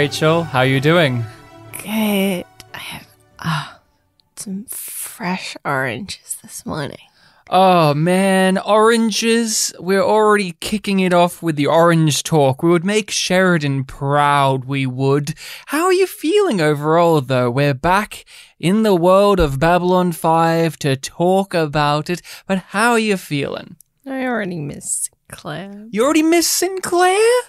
Hi, Ryan. Hi, Rachel. How are you doing? Good. I have ah some fresh oranges this morning. Oh man, oranges. We're already kicking it off with the orange talk. We would make Sheridan proud, we would. How are you feeling overall, though? We're back in the world of Babylon 5 to talk about it, but how are you feeling? I already miss Sinclair. You already miss Sinclair?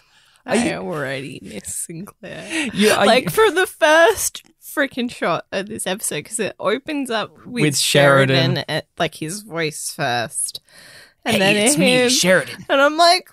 I already miss Sinclair. You, are like you- for the first freaking shot of this episode because it opens up with, With Sheridan. at, like his voice first, and hey, then it's him, me, Sheridan. and I'm like,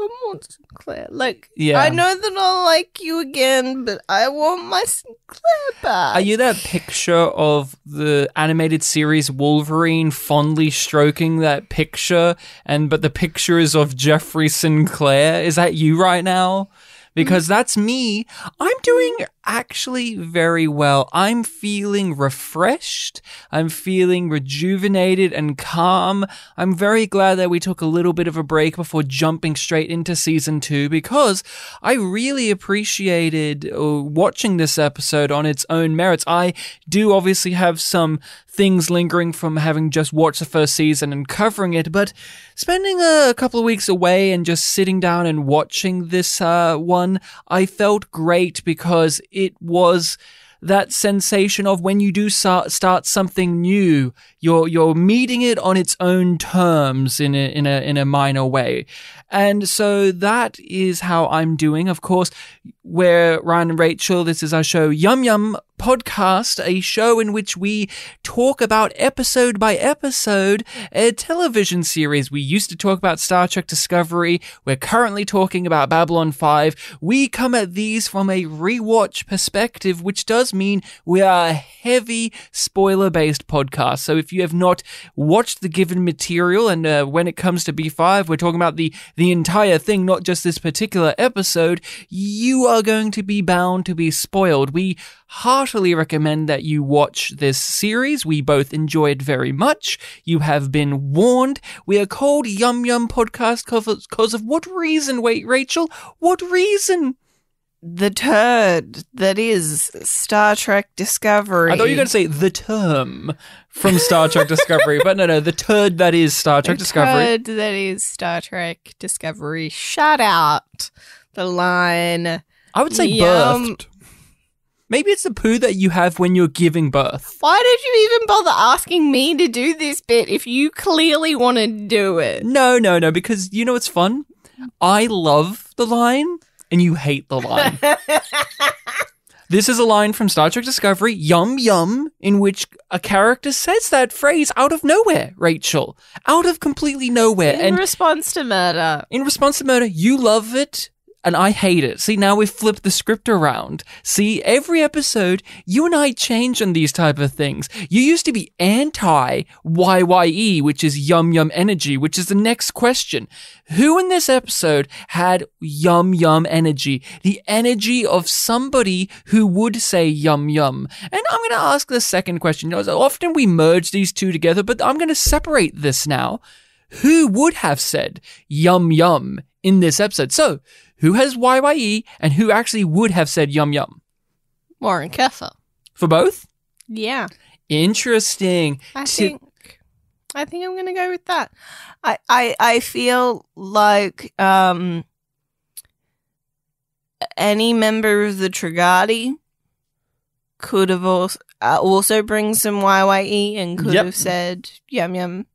I want Sinclair. Like, Yeah. I know that I'll like you again, but I want my Sinclair back. Are you that picture of the animated series Wolverine fondly stroking that picture and but the picture is of Jeffrey Sinclair? Is that you right now? Because that's me. I'm doing actually very well. I'm feeling refreshed. I'm feeling rejuvenated and calm. I'm very glad that we took a little bit of a break before jumping straight into season two because I really appreciated uh, watching this episode on its own merits. I do obviously have some things lingering from having just watched the first season and covering it, but spending a couple of weeks away and just sitting down and watching this uh, one, I felt great because it was that sensation of when you do start, something new, you're you're meeting it on its own terms in a in a in a minor way, and so that is how I'm doing. Of course, we're Ryan and Rachel. This is our show Yum Yum podcast, a show in which we talk about episode by episode a television series. We used to talk about Star Trek Discovery. We're currently talking about Babylon 5. We come at these from a rewatch perspective, which does mean we are a heavy spoiler based podcast. So if you have not watched the given material, and uh, when it comes to B5, we're talking about the, the entire thing, not just this particular episode, you are going to be bound to be spoiled. We heartily recommend that you watch this series. We both enjoy it very much. You have been warned. We are called Yum Yum Podcast because of what reason? Wait, Rachel, what reason? the turd that is Star Trek Discovery. I thought you were going to say the term from Star Trek Discovery, but no, no, the turd that is Star Trek Discovery. The Discovery. turd that is Star Trek Discovery. Shout out the line. I would say Yum. birthed. Maybe it's the poo that you have when you're giving birth. Why did you even bother asking me to do this bit if you clearly want to do it? No, no, no, because you know what's fun? I love the line and you hate the line. This is a line from Star Trek Discovery, Yum Yum, in which a character says that phrase out of nowhere, Rachel. Out of completely nowhere. In and response to murder. in response to murder, you love it and I hate it. See, now we've flipped the script around. See, every episode, you and I change on these type of things. You used to be anti YYE, which is yum yum energy, which is the next question. Who in this episode had yum yum energy? The energy of somebody who would say yum yum. And I'm going to ask the second question. You know, so often we merge these two together, but I'm going to separate this now who would have said yum yum in this episode. So, who has YYE and who actually would have said yum yum? Warren Keffer. For both? Yeah. Interesting. I To- think I think I'm gonna go with that. I I, I feel like um any member of the Trigati could have also uh, also bring some YYE and could Yep. have said yum yum.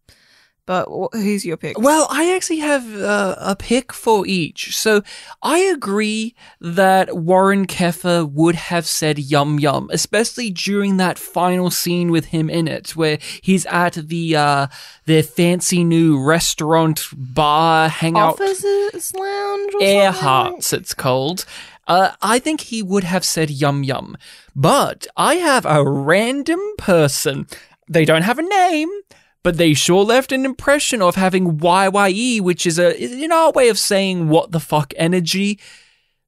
But who's your pick? Well, I actually have uh, a pick for each. So I agree that Warren Keffer would have said yum yum, especially during that final scene with him in it, where he's at the uh, their fancy new restaurant bar hangout. Officers Lounge? Earhart's, it's called. Uh, I think he would have said yum yum. But I have a random person. They don't have a name, but they sure left an impression of having YYE, which is a, in our way of saying what the fuck energy.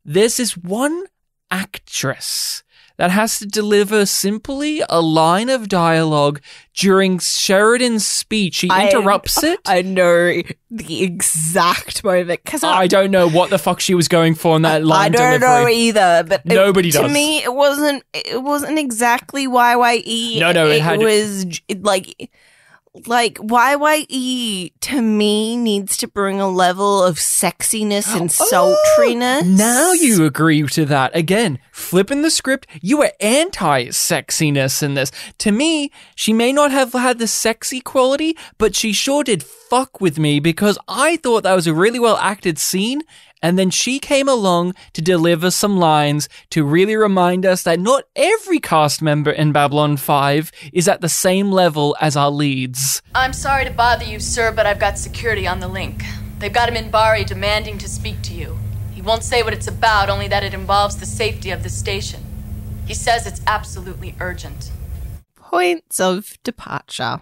There's this one actress that has to deliver simply a line of dialogue during Sheridan's speech. He I- interrupts it. I know the exact moment because I don't know what the fuck she was going for in that line I don't delivery. know either, but it- Nobody to me, it wasn't. It wasn't exactly YYE. No, no, it had- was like, like YYE to me needs to bring a level of sexiness and oh, sultriness. Oh, Now you agree to that. Again, flipping the script, you were anti sexiness in this. To me, she may not have had the sexy quality, but she sure did fuck with me because I thought that was a really well acted scene. And then she came along to deliver some lines to really remind us that not every cast member in Babylon 5 is at the same level as our leads. I'm sorry to bother you, sir, but I've got security on the link. They've got him Minbari demanding to speak to you. He won't say what it's about, only that it involves the safety of the station. He says it's absolutely urgent. Points of departure.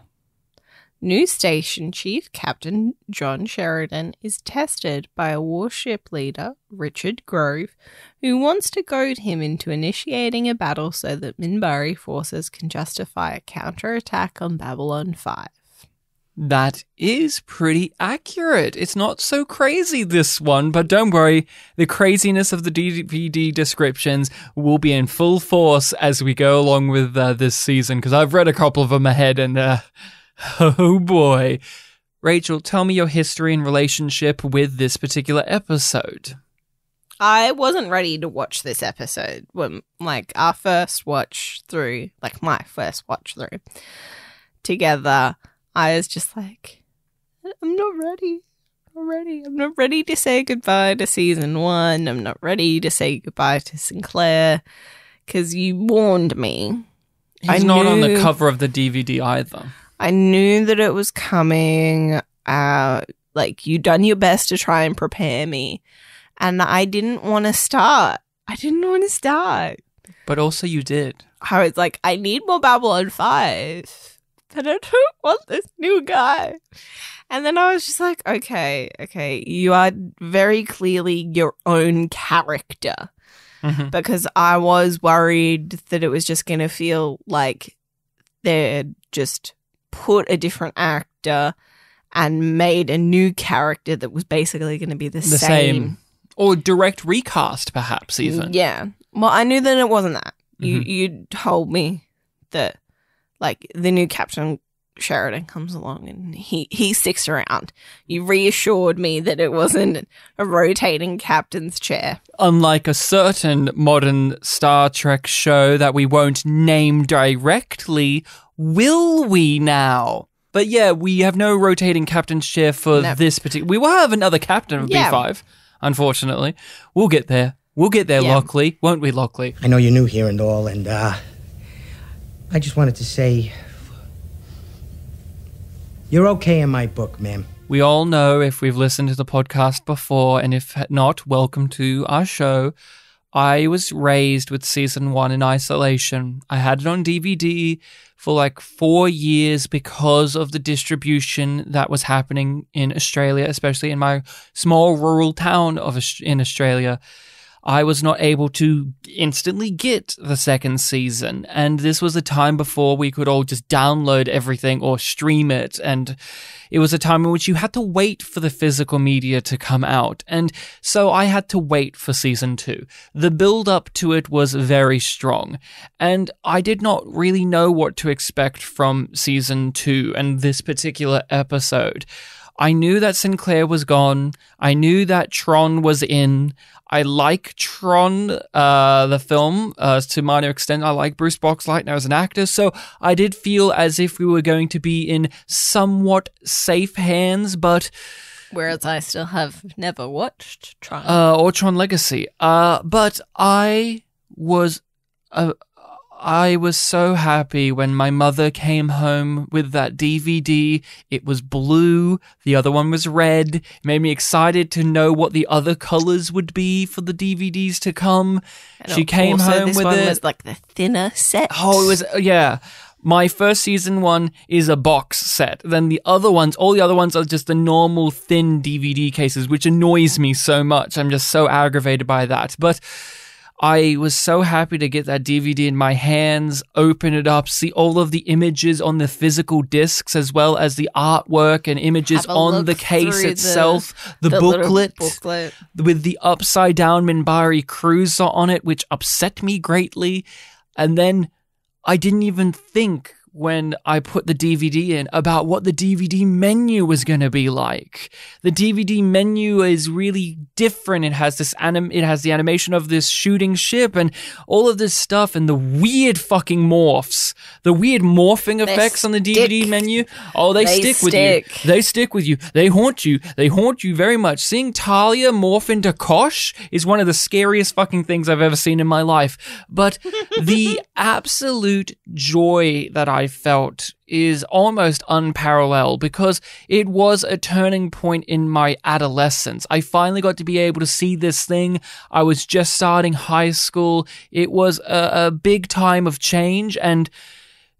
New station chief Captain John Sheridan is tested by a warship leader, Richard Grove, who wants to goad him into initiating a battle so that Minbari forces can justify a counterattack on Babylon 5. That is pretty accurate. It's not so crazy, this one, but don't worry. The craziness of the DVD descriptions will be in full force as we go along with uh, this season, because I've read a couple of them ahead, and uh, oh boy. Rachel, tell me your history and relationship with this particular episode. I wasn't ready to watch this episode when, like, our first watch through, like, my first watch through together. I was just like, I'm not ready. I'm not ready. I'm not ready to say goodbye to season one. I'm not ready to say goodbye to Sinclair because you warned me. He's I not on the cover of the DVD either. I knew that it was coming. Uh, like you'd done your best to try and prepare me, and I didn't want to start. I didn't want to start. But also, you did. I was like, I need more Babylon Five, but I don't want this new guy. And then I was just like, okay, okay, you are very clearly your own character Mhm. because I was worried that it was just going to feel like they're just put a different actor and made a new character that was basically going to be the, The same. Or direct recast, perhaps, even. Yeah. Well, I knew that it wasn't that. You Mhm. you told me that like the new Captain Sheridan comes along and he he sticks around. You reassured me that it wasn't a rotating captain's chair. unlike a certain modern Star Trek show that we won't name directly, will we now? But yeah, we have no rotating captain's chair for No. this particular. We will have another captain of Yeah. B5, unfortunately. We'll get there. We'll get there, Yeah. Lockley. Won't we, Lockley? I know you're new here and all, and uh, I just wanted to say you're okay in my book, ma'am. We all know if we've listened to the podcast before, and if not, welcome to our show. I was raised with season one in isolation. I had it on DVD for like four years because of the distribution that was happening in Australia, especially in my small rural town of in Australia. I was not able to instantly get the second season. And this was a time before we could all just download everything or stream it. And it was a time in which you had to wait for the physical media to come out. And so I had to wait for season two. The build up to it was very strong. And I did not really know what to expect from season two and this particular episode. I knew that Sinclair was gone. I knew that Tron was in. I like Tron, uh, the film, uh, to a minor extent. I like Bruce Boxleitner as an actor, so I did feel as if we were going to be in somewhat safe hands, but Whereas I still have never watched Tron. uh, or Tron Legacy. Uh, but I was, uh, I was so happy when my mother came home with that DVD. It was blue. The other one was red. It made me excited to know what the other colors would be for the DVDs to come. And she came home this with one it. was like the thinner set. Oh, it was uh, yeah. My first season one is a box set. Then the other ones, all the other ones are just the normal thin DVD cases, which annoys me so much. I'm just so aggravated by that. But I was so happy to get that DVD in my hands, open it up, see all of the images on the physical discs as well as the artwork and images on the case through the- itself, the, The booklet, booklet. with the upside down Minbari cruiser on it, which upset me greatly. And then I didn't even think when I put the DVD in about what the DVD menu was going to be like. The DVD menu is really different. It has this anim- it has the animation of this shooting ship and all of this stuff and the weird fucking morphs. The weird morphing effects on the DVD menu. Oh, they, They stick with stick. you. They stick with you. They haunt you. They haunt you very much. Seeing Talia morph into Kosh is one of the scariest fucking things I've ever seen in my life. But the absolute joy that I felt is almost unparalleled because it was a turning point in my adolescence. I finally got to be able to see this thing. I was just starting high school. It was a, a big time of change and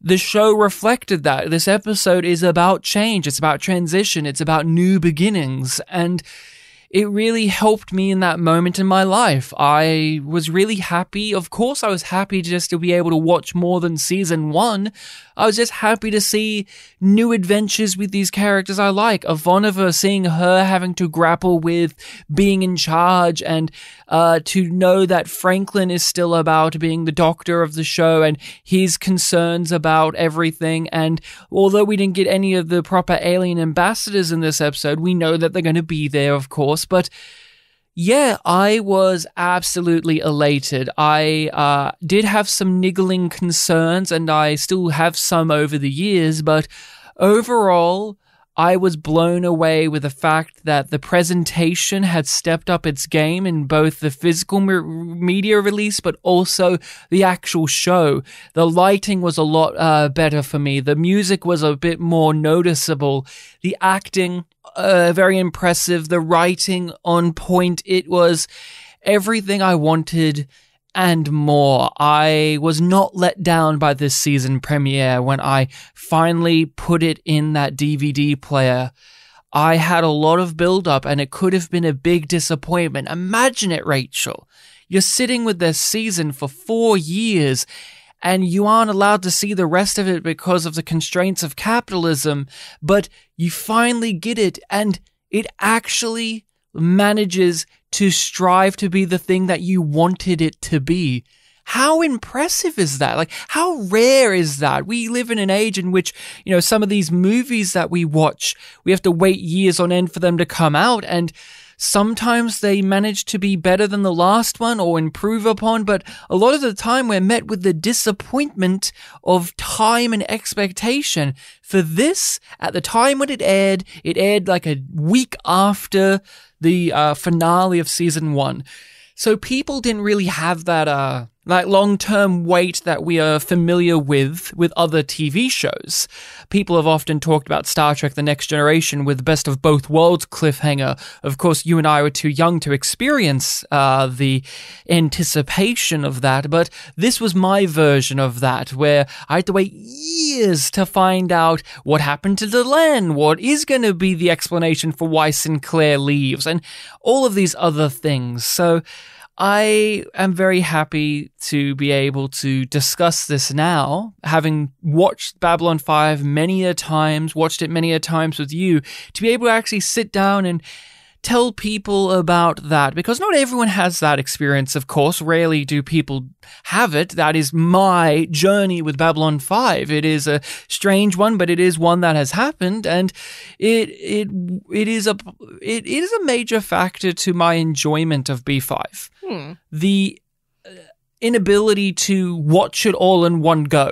the show reflected that. This episode is about change. It's about transition. It's about new beginnings. And it really helped me in that moment in my life. I was really happy. Of course, I was happy just to be able to watch more than season one. I was just happy to see new adventures with these characters I like. Ivanova, seeing her having to grapple with being in charge and uh, to know that Franklin is still about being the doctor of the show and his concerns about everything. And although we didn't get any of the proper alien ambassadors in this episode, we know that they're going to be there, of course. But yeah, I was absolutely elated. I uh, did have some niggling concerns, and I still have some over the years, but overall, I was blown away with the fact that the presentation had stepped up its game in both the physical me- media release, but also the actual show. The lighting was a lot uh, better for me. The music was a bit more noticeable. The acting, uh, very impressive. The writing on point. It was everything I wanted and more. I was not let down by this season premiere when I finally put it in that DVD player. I had a lot of build up and it could have been a big disappointment. Imagine it, Rachel. You're sitting with this season for four years and you aren't allowed to see the rest of it because of the constraints of capitalism, but you finally get it and it actually manages to strive to be the thing that you wanted it to be. How impressive is that? Like, how rare is that? We live in an age in which, you know, some of these movies that we watch, we have to wait years on end for them to come out. And sometimes they manage to be better than the last one or improve upon. But a lot of the time we're met with the disappointment of time and expectation. For this, at the time when it aired, it aired like a week after the uh, finale of season one. So people didn't really have that uh like long-term wait that we are familiar with with other TV shows. People have often talked about Star Trek The Next Generation with the Best of Both Worlds cliffhanger. Of course, you and I were too young to experience uh, the anticipation of that, but this was my version of that where I had to wait years to find out what happened to Delenn, what is going to be the explanation for why Sinclair leaves, and all of these other things. So, I am very happy to be able to discuss this now, having watched Babylon 5 many a times, watched it many a times with you, to be able to actually sit down and tell people about that because not everyone has that experience, of course. Rarely do people have it. That is my journey with Babylon 5. It is a strange one, but it is one that has happened and it it it is a it is a major factor to my enjoyment of B5. Hmm. The uh, inability to watch it all in one go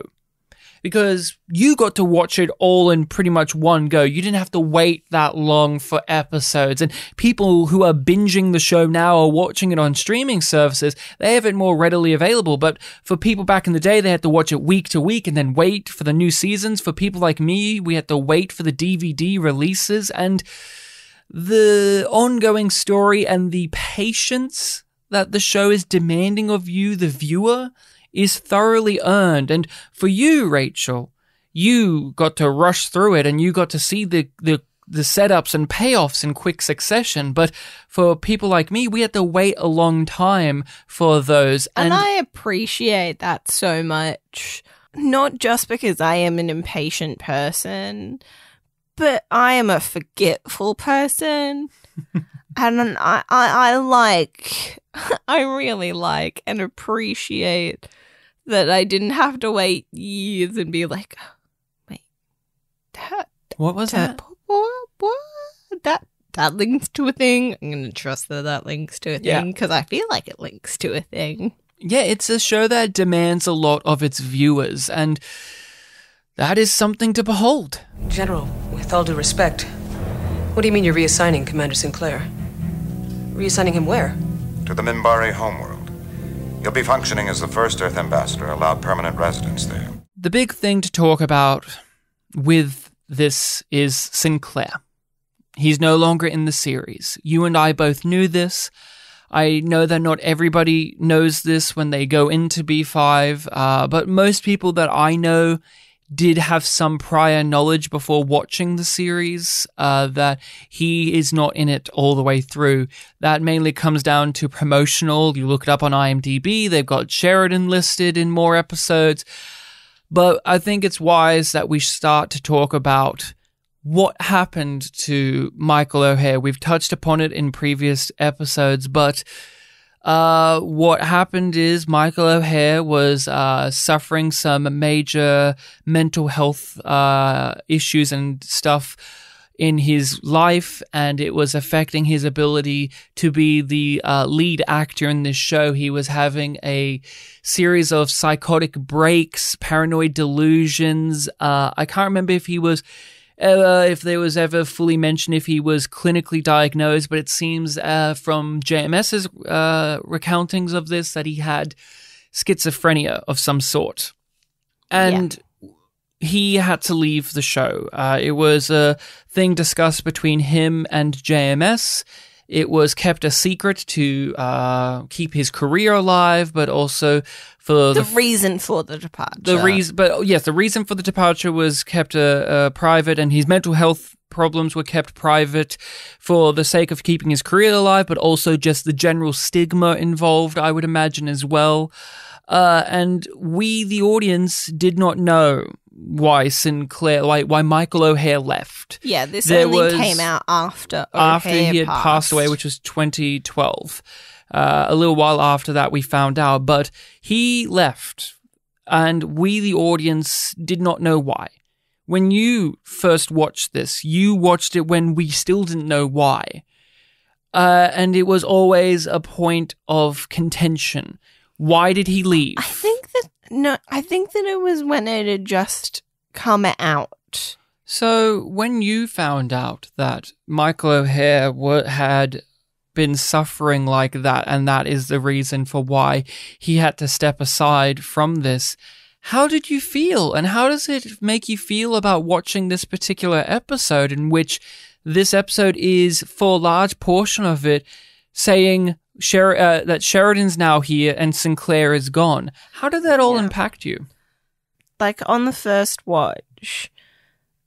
because you got to watch it all in pretty much one go. You didn't have to wait that long for episodes. And people who are binging the show now or watching it on streaming services, they have it more readily available. But for people back in the day, they had to watch it week to week and then wait for the new seasons. For people like me, we had to wait for the DVD releases and the ongoing story and the patience that the show is demanding of you, the viewer, is thoroughly earned. And for you, Rachel, you got to rush through it and you got to see the, the the setups and payoffs in quick succession. But for people like me, we had to wait a long time for those. And, I appreciate that so much. Not just because I am an impatient person, but I am a forgetful person. and I, I, I like, I really like and appreciate that I didn't have to wait years and be like, wait, that, what was that? that what, what? That that links to a thing. I'm gonna trust that that links to a thing because I feel like it links to a thing. Yeah, it's a show that demands a lot of its viewers, and that is something to behold. General, with all due respect, what do you mean you're reassigning Commander Sinclair? Reassigning him where? To the Minbari homeworld. You'll be functioning as the first Earth ambassador allowed permanent residence there. The big thing to talk about with this is Sinclair. He's no longer in the series. You and I both knew this. I know that not everybody knows this when they go into B5, uh, but most people that I know did have some prior knowledge before watching the series uh, that he is not in it all the way through. That mainly comes down to promotional. You look it up on IMDb, they've got Sheridan listed in more episodes. But I think it's wise that we start to talk about what happened to Michael O'Hare. We've touched upon it in previous episodes, but uh, what happened is Michael O'Hare was uh, suffering some major mental health uh, issues and stuff in his life, and it was affecting his ability to be the uh, lead actor in this show. He was having a series of psychotic breaks, paranoid delusions. Uh, I can't remember if he was uh, if there was ever fully mentioned if he was clinically diagnosed, but it seems uh, from JMS's uh, recountings of this that he had schizophrenia of some sort. And he had to leave the show. Uh, it was a thing discussed between him and JMS. It was kept a secret to uh, keep his career alive, but also for The the reason for the departure. the reason, but oh, yes, the reason for the departure was kept uh, uh, private, and his mental health problems were kept private for the sake of keeping his career alive, but also just the general stigma involved, I would imagine as well. Uh, and we, the audience, did not know why Sinclair, why, why Michael O'Hare left Yeah, this There only was- came out after after O'Hare he had passed away, which was 2012. Uh, a little while after that, we found out, but he left, and we, the audience, did not know why. When you first watched this, you watched it when we still didn't know why. Uh, and it was always a point of contention. Why did he leave? No, I think that it was when it had just come out. So, when you found out that Michael O'Hare had been suffering like that, and that is the reason for why he had to step aside from this, how did you feel? And how does it make you feel about watching this particular episode, in which this episode is, for a large portion of it, saying Sher- uh, that Sheridan's now here and Sinclair is gone? How did that all Yeah. impact you? Like on the first watch,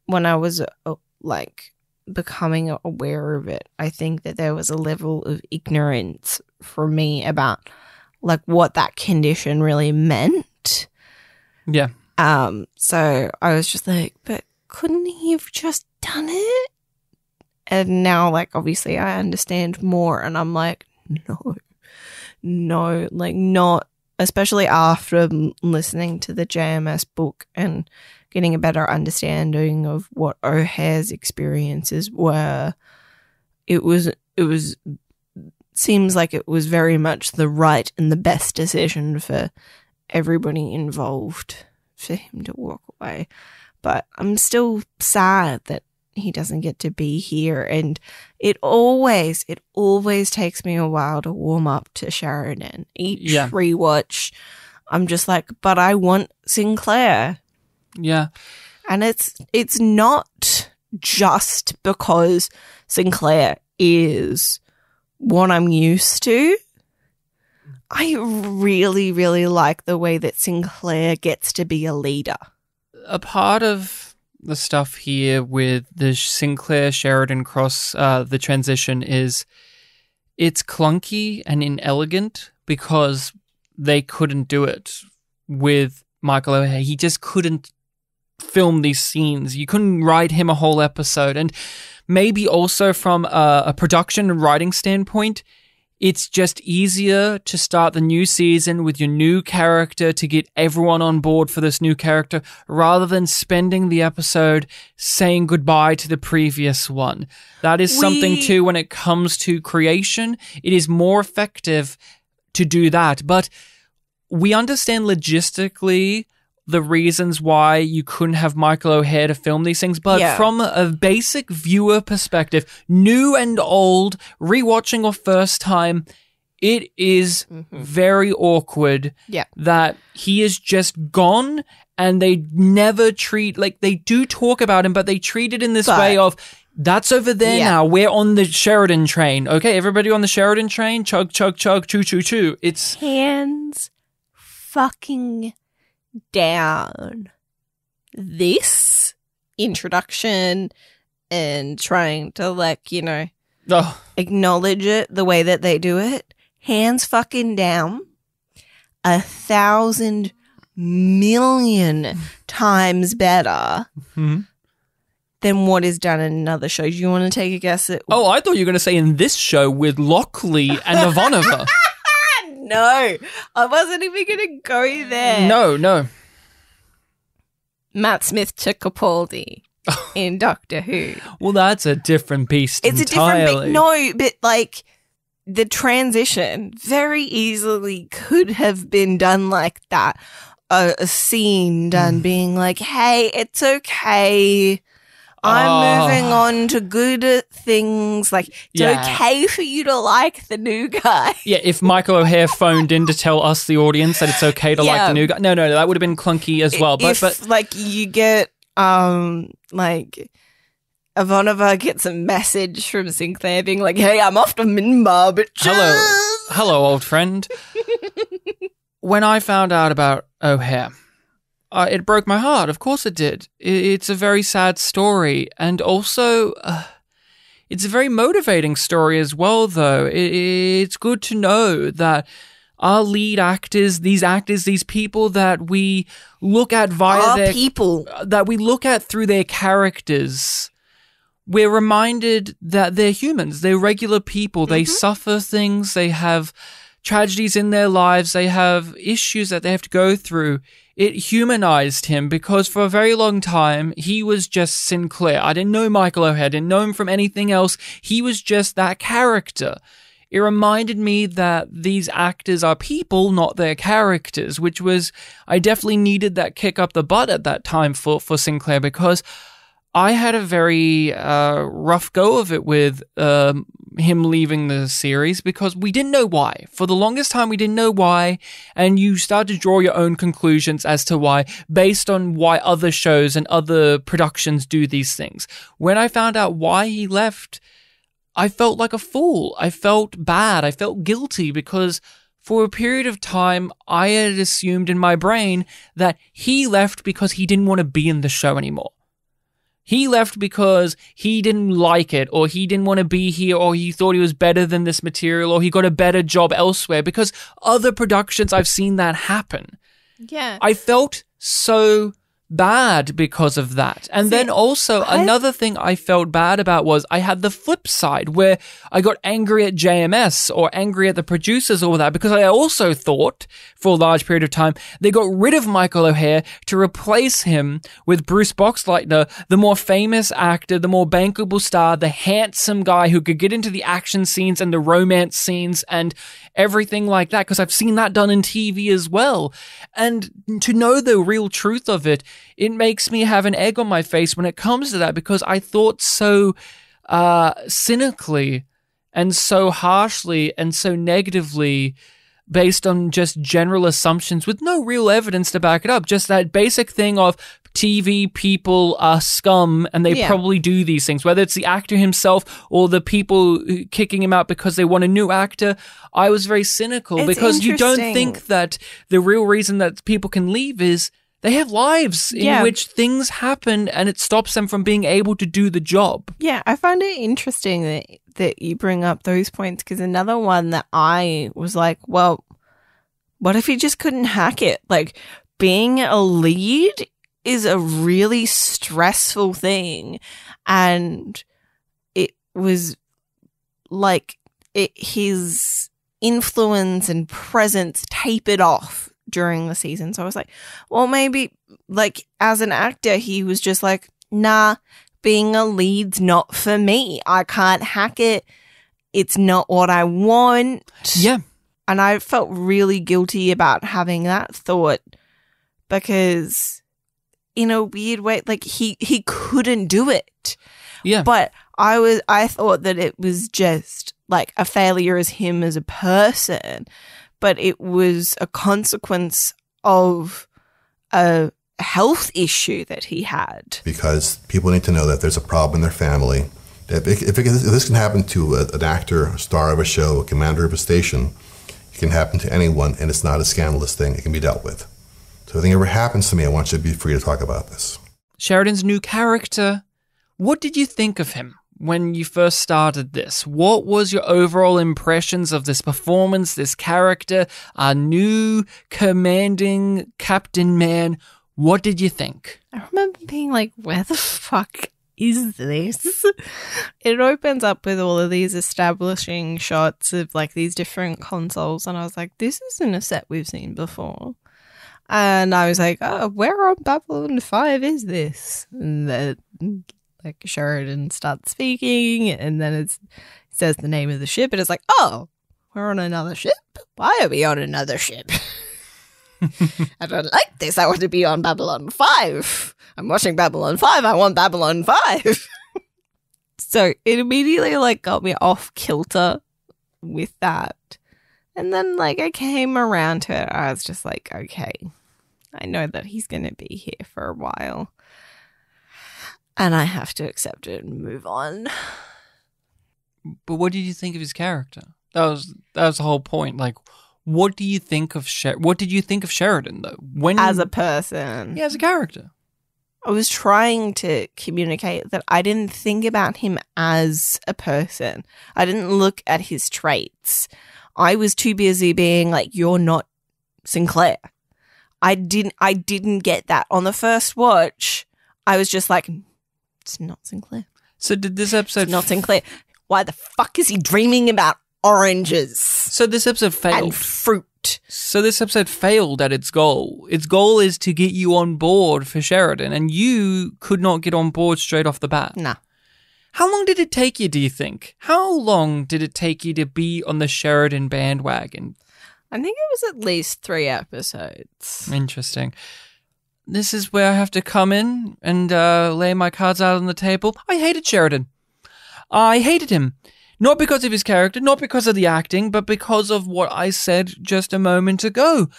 when I was uh, like becoming aware of it, I think that there was a level of ignorance for me about like what that condition really meant. Yeah. Um, so I was just like, but couldn't he have just done it? And now, like, obviously, I understand more, and I'm like, no, no, like, not, especially after listening to the JMS book and getting a better understanding of what O'Hare's experiences were. It was, it was, seems like it was very much the right and the best decision for everybody involved for him to walk away. But I'm still sad that he doesn't get to be here. And it always, it always takes me a while to warm up to Sheridan. Each Yeah. rewatch, I'm just like, but I want Sinclair. Yeah. And it's it's not just because Sinclair is what I'm used to. I really, really like the way that Sinclair gets to be a leader. a part of the stuff here with the Sinclair Sheridan Cross, uh, the transition is it's clunky and inelegant because they couldn't do it with Michael O'Hare. He just couldn't film these scenes. You couldn't write him a whole episode. And maybe also from a, a production and writing standpoint, it's just easier to start the new season with your new character to get everyone on board for this new character rather than spending the episode saying goodbye to the previous one. That is something too when it comes to creation. It is more effective to do that. But we understand logistically the reasons why you couldn't have Michael O'Hare to film these things, but Yeah. from a basic viewer perspective, new and old, rewatching or first time, it is mm-hmm. very awkward Yeah. that he is just gone and they never treat like they do talk about him, but they treat it in this But- way of that's over there Yeah. now. We're on the Sheridan train. Okay, everybody on the Sheridan train. Chug, chug, chug, choo, choo, choo. It's hands fucking down. This introduction and trying to like, you know, oh, acknowledge it the way that they do it. Hands fucking down. A thousand million times better Mhm. than what is done in another show. Do you want to take a guess at oh, I thought you were going to say in this show with Lockley and Ivanova. No, I wasn't even gonna go there. no, no. Matt Smith to Capaldi in Doctor Who. Well, that's a different beast It's entirely. a different. No, but like the transition very easily could have been done like that. A, a scene done hmm. being like, "Hey, it's okay." I'm Oh. moving on to good things. Like it's Yeah. okay for you to like the new guy. Yeah, if Michael O'Hare phoned in to tell us, the audience, that it's okay to like the new guy. No, no, that would have been clunky as well. But, if but like you get um like Ivanova gets a message from Sinclair being like, "Hey, I'm off to Minbar, but Hello. Hello, old friend. when I found out about O'Hare, uh, it broke my heart. Of course it did. It's a very sad story. And also, uh, it's a very motivating story as well, though. It's good to know that our lead actors, these actors, these people that we look at via Our their people. that we look at through their characters, we're reminded that they're humans. They're regular people. They suffer things. They have tragedies in their lives. They have issues that they have to go through. It humanized him because for a very long time, he was just Sinclair. I didn't know Michael O'Hare. I didn't know him from anything else. He was just that character. It reminded me that these actors are people, not their characters, which was, I definitely needed that kick up the butt at that time for, for Sinclair because I had a very uh, rough go of it with um, him leaving the series because we didn't know why. For the longest time, we didn't know why, and you start to draw your own conclusions as to why based on why other shows and other productions do these things. When I found out why he left, I felt like a fool. I felt bad. I felt guilty because for a period of time, I had assumed in my brain that he left because he didn't want to be in the show anymore. He left because he didn't like it, or he didn't want to be here, or he thought he was better than this material, or he got a better job elsewhere. Because other productions, I've seen that happen. Yeah. I felt so bad because of that. And then also I- another thing I felt bad about was I had the flip side where I got angry at JMS or angry at the producers or that because I also thought for a large period of time they got rid of Michael O'Hare to replace him with Bruce Boxleitner, the more famous actor, the more bankable star, the handsome guy who could get into the action scenes and the romance scenes and everything like that because I've seen that done in TV as well. And to know the real truth of it, it makes me have an egg on my face when it comes to that because I thought so uh, cynically and so harshly and so negatively based on just general assumptions with no real evidence to back it up. Just that basic thing of TV people are scum and they Yeah. probably do these things, whether it's the actor himself or the people kicking him out because they want a new actor. I was very cynical It's because you don't think that the real reason that people can leave is they have lives in Yeah. which things happen and it stops them from being able to do the job. Yeah, I find it interesting that that you bring up those points because another one that I was like, well, what if he just couldn't hack it? Like being a lead is a really stressful thing, and it was like it his influence and presence tapered off during the season. So I was like, well, maybe like as an actor, he was just like, nah, being a lead's not for me. I can't hack it. It's not what I want. Yeah. And I felt really guilty about having that thought because in a weird way, like he, he couldn't do it. Yeah. But I was I thought that it was just like a failure as him as a person, but it was a consequence of a health issue that he had. because people need to know that there's a problem in their family. If, it, if, it, if this can happen to a, an actor, a star of a show, a commander of a station, it can happen to anyone, and it's not a scandalous thing. It can be dealt with. So if anything ever happens to me, I want you to be free to talk about this. Sheridan's new character. What did you think of him when you first started this? What was your overall impressions of this performance, this character, our new commanding captain man? What did you think? I remember being like, where the fuck is this? it opens up with all of these establishing shots of like these different consoles, and I was like, this isn't a set we've seen before. And I was like, oh, where on Babylon 5 is this? And then, like, Sheridan starts speaking, and then it says the name of the ship, and it's like, oh, we're on another ship? Why are we on another ship? I don't like this. I want to be on Babylon 5. I'm watching Babylon 5. I want Babylon 5. so it immediately like got me off kilter with that. And then like I came around to it. I was just like, okay, I know that he's going to be here for a while. And I have to accept it and move on. But what did you think of his character? That was that was the whole point. Like, what do you think of Sher- What did you think of Sheridan though? When As a person. yeah, as a character. I was trying to communicate that I didn't think about him as a person. I didn't look at his traits. I was too busy being like, you're not Sinclair. I didn't I didn't get that. On the first watch, I was just like, it's not Sinclair. So did this episode? It's not Sinclair. Why the fuck is he dreaming about oranges so this episode failed. and fruit? So this episode failed at its goal. Its goal is to get you on board for Sheridan, and you could not get on board straight off the bat. Nah. How long did it take you, do you think? How long did it take you to be on the Sheridan bandwagon? I think it was at least three episodes. Interesting. This is where I have to come in and uh, lay my cards out on the table. I hated Sheridan. I hated him. Not because of his character, not because of the acting, but because of what I said just a moment ago.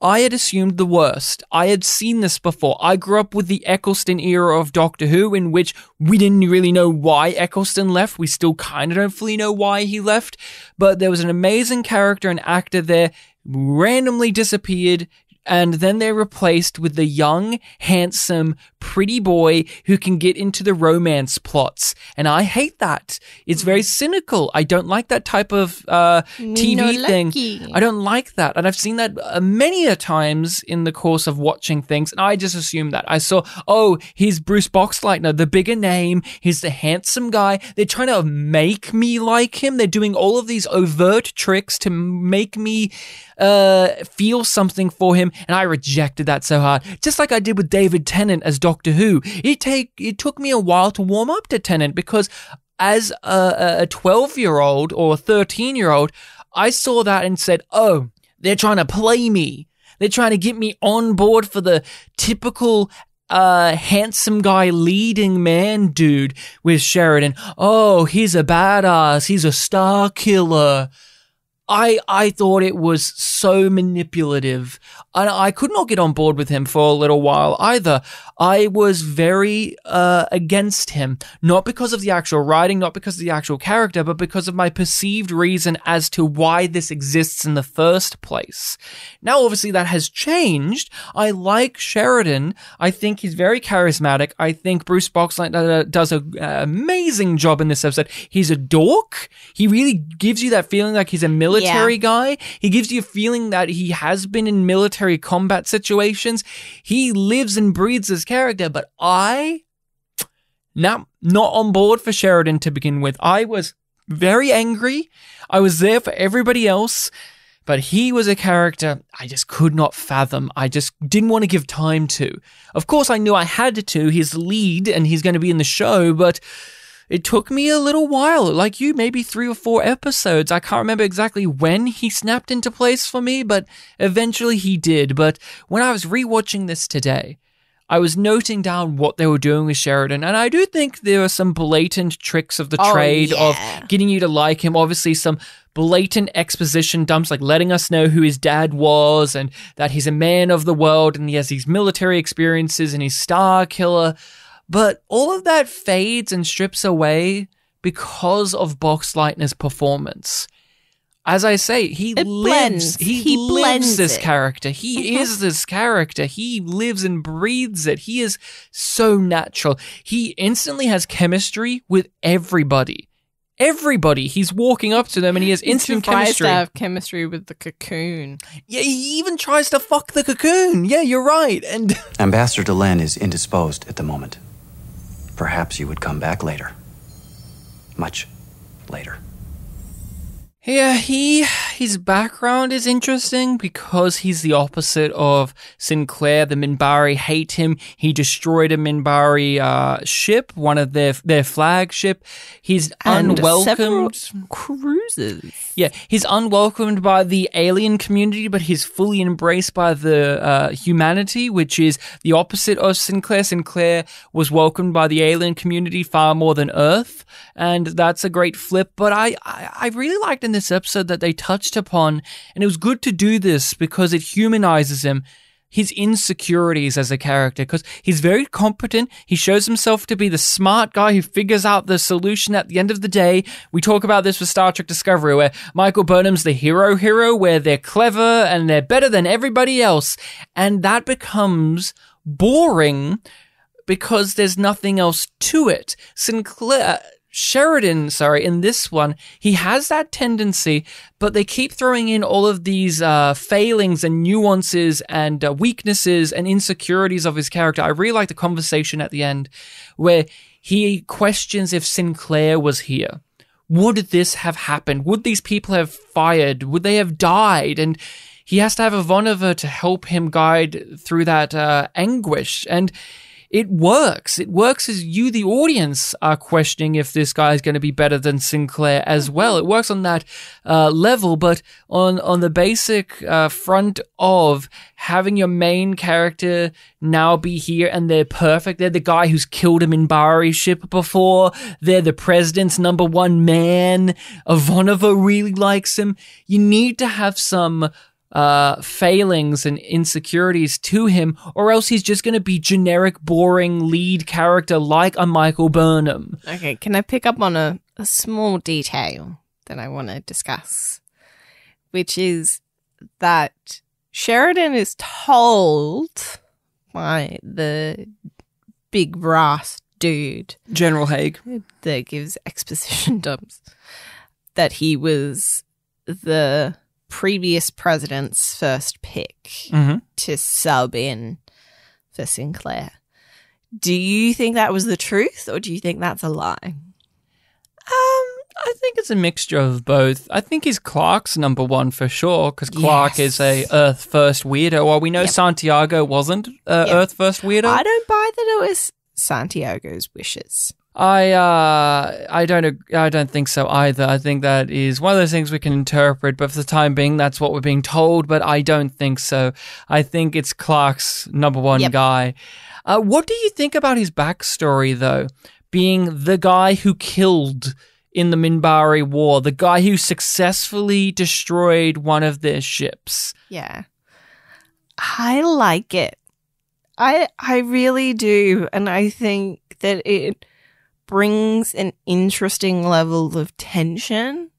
I had assumed the worst. I had seen this before. I grew up with the Eccleston era of Doctor Who, in which we didn't really know why Eccleston left. We still kind of don't fully know why he left, but there was an amazing character and actor there, randomly disappeared, and then they're replaced with the young, handsome, pretty boy who can get into the romance plots. And I hate that. It's very cynical. I don't like that type of uh, TV no thing. I don't like that. And I've seen that uh, many a times in the course of watching things. And I just assumed that. I saw, oh, he's Bruce Boxleitner, the bigger name. He's the handsome guy. They're trying to make me like him. They're doing all of these overt tricks to make me uh, feel something for him. And I rejected that so hard. Just like I did with David Tennant as Doctor Who. It take it took me a while to warm up to Tennant because as a 12 year old or a 13 year old, I saw that and said, oh, they're trying to play me. They're trying to get me on board for the typical uh, handsome guy leading man dude with Sheridan. Oh, he's a badass. He's a star killer. I I thought it was so manipulative, and I could not get on board with him for a little while either. I was very uh, against him, not because of the actual writing, not because of the actual character, but because of my perceived reason as to why this exists in the first place. Now, obviously, that has changed. I like Sheridan. I think he's very charismatic. I think Bruce Boxlight uh, does an amazing job in this episode. He's a dork. He really gives you that feeling like he's a military Yeah. guy. He gives you a feeling that he has been in military combat situations. He lives and breathes his character, but I, now, not on board for Sheridan to begin with. I was very angry. I was there for everybody else. But he was a character I just could not fathom. I just didn't want to give time to. Of course, I knew I had to. He's the lead and he's going to be in the show, but it took me a little while, like you, maybe three or four episodes. I can't remember exactly when he snapped into place for me, but eventually he did. But when I was rewatching this today, I was noting down what they were doing with Sheridan, and I do think there are some blatant tricks of the Oh, trade yeah. of getting you to like him. Obviously, some blatant exposition dumps, like letting us know who his dad was and that he's a man of the world and he has these military experiences and he's Star Killer. But all of that fades and strips away because of Boxleitner's performance. As I say, he It lives. blends. He, He lives blends this it. character. He mm-hmm. is this character. He lives and breathes it. He is so natural. He instantly has chemistry with everybody. Everybody. He's walking up to them and he has He instant tries chemistry. to have chemistry with the cocoon. Yeah, he even tries to fuck the cocoon. Yeah, you're right. And Ambassador Delenn is indisposed at the moment. Perhaps you would come back later. Much later. Yeah, he his background is interesting because he's the opposite of Sinclair. The Minbari hate him. He destroyed a Minbari uh, ship, one of their their flagship. He's And unwelcomed. cruises. Yeah, he's unwelcomed by the alien community, but he's fully embraced by the uh, humanity, which is the opposite of Sinclair. Sinclair was welcomed by the alien community far more than Earth, and that's a great flip. But I, I, I really liked in this episode that they touched upon, and it was good to do this because it humanizes him. His insecurities as a character, because he's very competent. He shows himself to be the smart guy who figures out the solution at the end of the day. We talk about this with Star Trek Discovery, where Michael Burnham's the hero hero, where they're clever and they're better than everybody else. And that becomes boring because there's nothing else to it. Sinclair, Sheridan, sorry, in this one, he has that tendency, but they keep throwing in all of these uh, failings and nuances and uh, weaknesses and insecurities of his character. I really like the conversation at the end where he questions if Sinclair was here. Would this have happened? Would these people have fired? Would they have died? And he has to have Ivanova to help him guide through that uh, anguish. And it works. It works as you, the audience, are questioning if this guy is going to be better than Sinclair as well. It works on that uh, level, but on on the basic uh, front of having your main character now be here and they're perfect. They're the guy who's killed him Minbari ship before. They're the president's number one man. Ivanova really likes him. You need to have some uh, failings and insecurities to him, or else he's just going to be generic, boring lead character like a Michael Burnham. Okay, can I pick up on a, a small detail that I want to discuss? Which is that Sheridan is told by the big brass dude General Haig. that gives exposition dumps that he was the previous president's first pick Mhm. to sub in for Sinclair. Do you think that was the truth or do you think that's a lie? Um, I think it's a mixture of both. I think he's Clark's number one for sure, because Clark Yes. is a Earth first weirdo. Well, we know Yep. Santiago wasn't uh, Yep. Earth first weirdo. I don't buy that it was Santiago's wishes. I uh I don't I don't think so either. I think that is one of those things we can interpret, but for the time being, that's what we're being told. But I don't think so. I think it's Clark's number one Yep. guy. Uh, what do you think about his backstory, though? Being the guy who killed in the Minbari War, the guy who successfully destroyed one of their ships. Yeah. I like it. I I really do and I think that it brings an interesting level of tension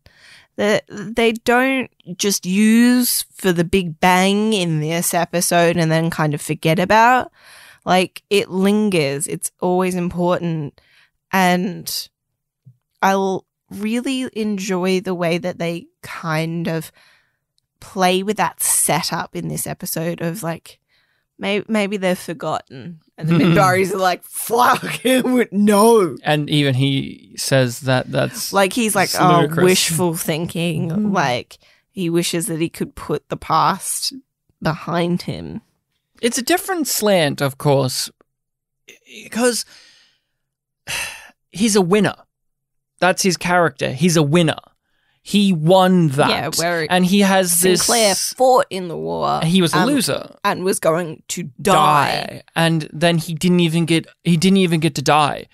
that they don't just use for the big bang in this episode and then kind of forget about. Like it lingers. It's always important and I'll really enjoy the way that they kind of play with that setup in this episode of like maybe maybe they've forgotten and the Minbaris are like fuck him, no And even he says that that's like he's like oh ludicrous. wishful thinking mm. like he wishes that he could put the past behind him it's a different slant, of course, because he's a winner. That's his character. He's a winner. He won that. Yeah, where and he has this Sinclair this. fought in the war He was a and- loser. and was going to die. and then he didn't even get he didn't even get to die.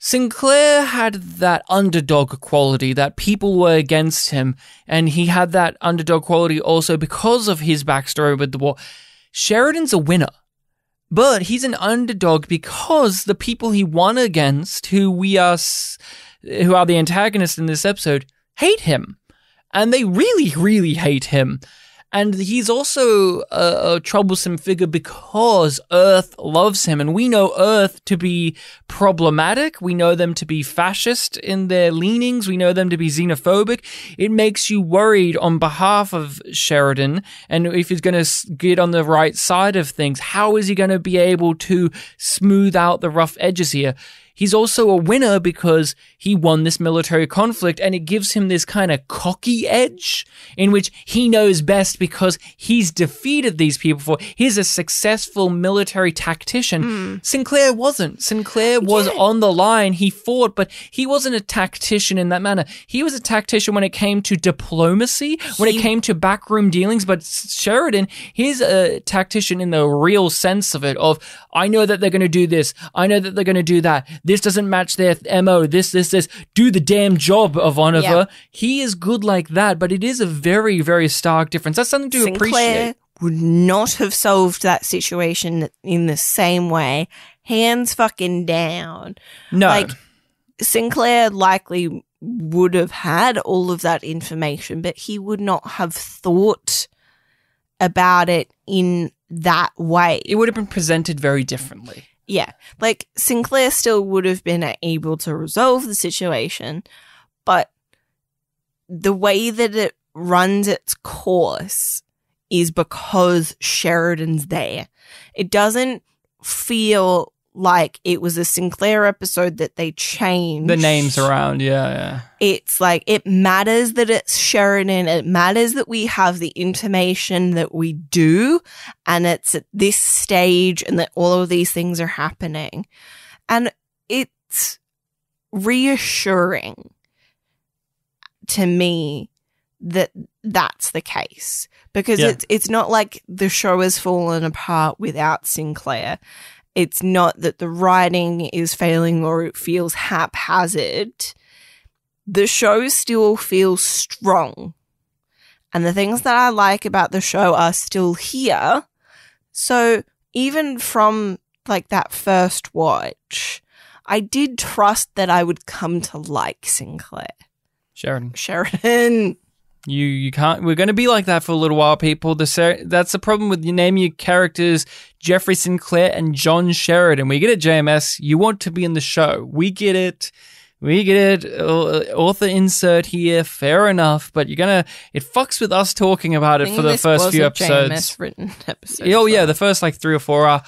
Sinclair had that underdog quality that people were against him, and he had that underdog quality also because of his backstory with the war. Sheridan's a winner, but he's an underdog because the people he won against, who we are, who are the antagonists in this episode, hate him, and they really, really hate him. And he's also a, a troublesome figure because Earth loves him. And we know Earth to be problematic. We know them to be fascist in their leanings. We know them to be xenophobic. It makes you worried on behalf of Sheridan. And if he's going to get on the right side of things, how is he going to be able to smooth out the rough edges here? He's also a winner because he won this military conflict and it gives him this kind of cocky edge in which he knows best because he's defeated these people before. He's a successful military tactician. Sinclair wasn't. Sinclair was on the line. He fought, but he wasn't a tactician in that manner. He was a tactician when it came to diplomacy, when it came to backroom dealings, but Sheridan, he's a tactician in the real sense of it of I know that they're going to do this. I know that they're going to do that. This doesn't match their MO. This, this, this. Do the damn job of Oliver. Yeah. He is good like that, but it is a very, very stark difference. That's something to Sinclair appreciate. would not have solved that situation in the same way. Hands fucking down. No. Like Sinclair likely would have had all of that information, but he would not have thought about it in that way. it would have been presented very differently. Yeah. Like Sinclair still would have been able to resolve the situation, but the way that it runs its course is because Sheridan's there. It doesn't feel like it was a Sinclair episode that they changed The names around, yeah, yeah. it's like it matters that it's Sheridan. It matters that we have the information that we do, and it's at this stage, and that all of these things are happening, and it's reassuring to me that that's the case because Yeah. it's it's not like the show has fallen apart without Sinclair. It's not that the writing is failing or it feels haphazard the show still feels strong. And the things that I like about the show are still here. So even from like that first watch, I did trust that I would come to like Sinclair. Sheridan. Sheridan. You you can't. We're going to be like that for a little while, people. The ser- that's the problem with you name your characters Jeffrey Sinclair and John Sheridan. We get it, JMS. You want to be in the show. We get it. We get it. Author insert here. Fair enough. But you're gonna. It fucks with us talking about it for the first few episodes. written episode. Oh yeah, the first like three or four are.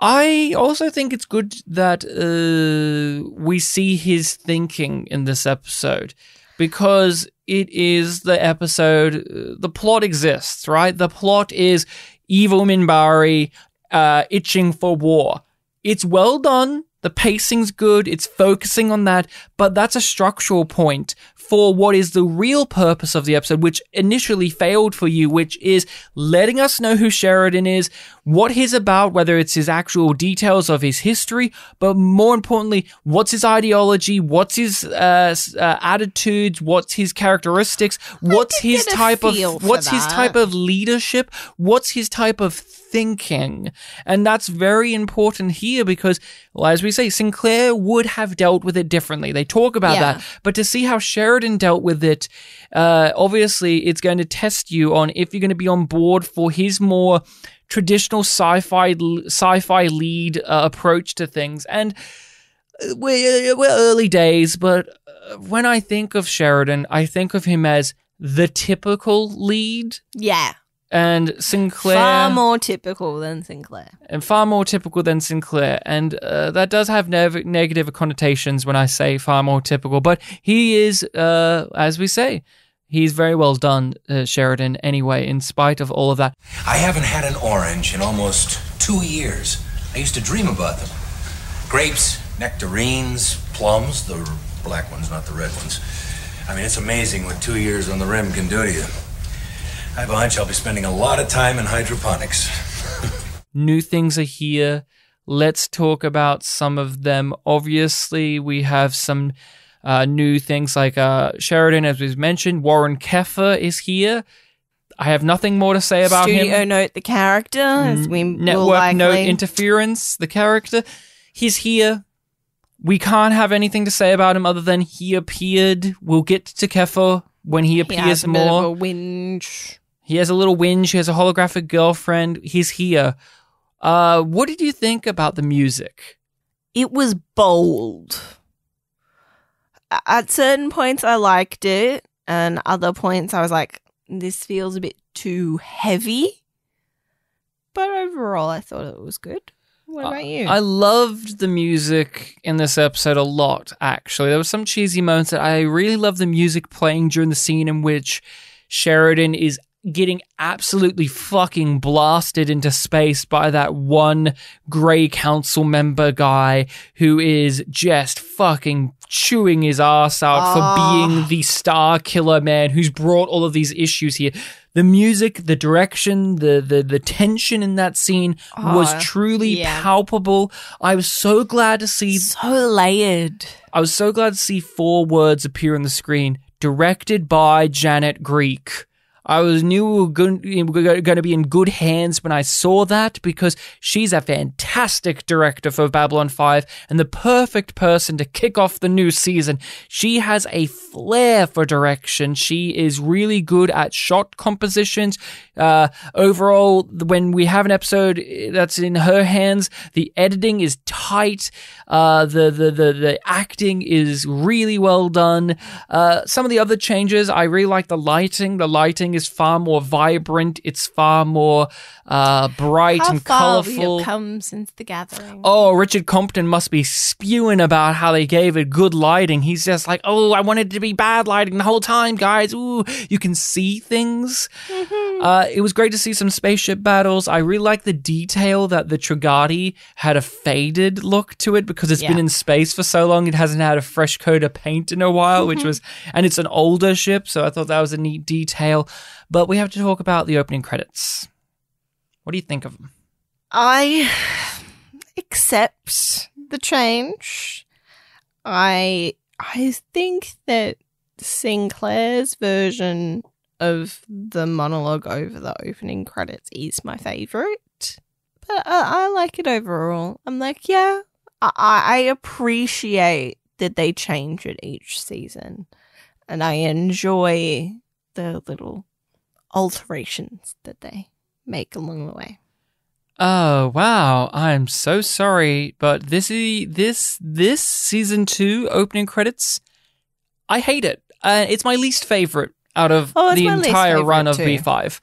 I also think it's good that uh, we see his thinking in this episode because it is the episode. uh, The plot exists, right? The plot is evil Minbari uh, itching for war. It's well done. The pacing's good. It's focusing on that, but that's a structural point for what is the real purpose of the episode, which initially failed for you, which is letting us know who Sheridan is, what he's about, whether it's his actual details of his history, but more importantly, what's his ideology, what's his uh, uh, attitudes, what's his characteristics, what's his type of what's his type of leadership, what's his type of thinking, and that's very important here because, well, as we say, Sinclair would have dealt with it differently. They talk about Yeah. that, but to see how Sheridan dealt with it, uh, obviously, it's going to test you on if you're going to be on board for his more traditional sci-fi sci-fi lead uh, approach to things and uh, we're, we're early days but uh, when i think of sheridan i think of him as the typical lead Yeah. And sinclair Far more typical than Sinclair. and far more typical than Sinclair. And uh, that does have nev- negative connotations when I say far more typical, but he is, uh, as we say, he's very well done, uh, Sheridan, anyway, in spite of all of that. I haven't had an orange in almost two years. I used to dream about them. Grapes, nectarines, plums, the black ones, not the red ones. I mean, it's amazing what two years on the rim can do to you. I have a hunch I'll be spending a lot of time in hydroponics. New things are here. Let's talk about some of them. Obviously, we have some uh, new things like uh, Sheridan, as we've mentioned. Warren Keffer is here. I have nothing more to say about him. Studio him. note the character, as we will network likely. note interference the character he's here we can't have anything to say about him other than he appeared we'll get to Keffer when he he appears has a bit of a whinge. He has a little whinge he has a holographic girlfriend he's here uh what did you think about the music It was bold. At certain points, I liked it, and other points, I was like, "This feels a bit too heavy." But overall, I thought it was good. What about you? I loved the music in this episode a lot, actually. There were some cheesy moments that I really love the music playing during the scene in which Sheridan is getting absolutely fucking blasted into space by that one Grey Council member guy who is just fucking chewing his ass out Ah. for being the star killer man who's brought all of these issues here. The music, the direction, the the, the tension in that scene was Ah, truly yeah. palpable. I was so glad to see so layered. I was so glad to see four words appear on the screen. Directed by Janet Greek. I was knew we were going, to be in good hands when I saw that because she's a fantastic director for Babylon 5 and the perfect person to kick off the new season. She has a flair for direction. She is really good at shot compositions. Uh, overall, when we have an episode that's in her hands, the editing is tight. Uh, the, the, the, the acting is really well done. Uh, some of the other changes, I really like the lighting. The lighting is far more vibrant. It's far more uh, bright How and colorful. come since the gathering. Oh, Richard Compton must be spewing about how they gave it good lighting. He's just like, oh, I wanted it to be bad lighting the whole time, guys. Ooh, you can see things. Uh, it was great to see some spaceship battles. I really like the detail that the Trigati had a faded look to it because it's been in space for so long. It hasn't had a fresh coat of paint in a while, which was, and it's an older ship, so I thought that was a neat detail. But we have to talk about the opening credits. What do you think of them? I accept the change. I I think that Sinclair's version of the monologue over the opening credits is my favorite, but I, I like it overall. I'm like, yeah, I, I appreciate that they change it each season, and I enjoy the little alterations that they make along the way. Oh wow! I'm so sorry, but this is this this season two opening credits. I hate it. Uh, it's my least favorite out of Oh, the entire run of favorite too. B5.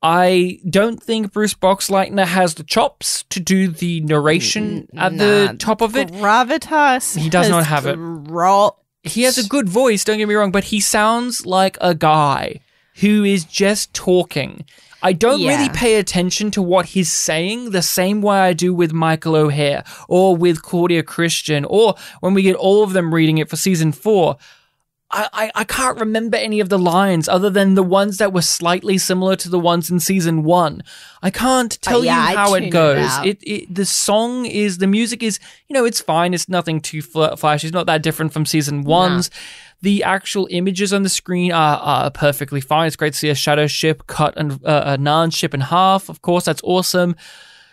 I don't think Bruce Boxleitner has the chops to do the narration at the top of it. Gravitas. He does not have it. dropped. He has a good voice, don't get me wrong, but he sounds like a guy who is just talking. I don't Yeah. really pay attention to what he's saying the same way I do with Michael O'Hare or with Claudia Christian or when we get all of them reading it for season four. I, I, I can't remember any of the lines other than the ones that were slightly similar to the ones in season one. I can't uh, tell yeah, you how it it goes. out. It, it the song is the music is you know it's fine. It's nothing too fl- flashy. It's not that different from season one's. The actual images on the screen are, are perfectly fine. It's great to see a shadow ship cut and uh, a Narn ship in half. Of course, that's awesome.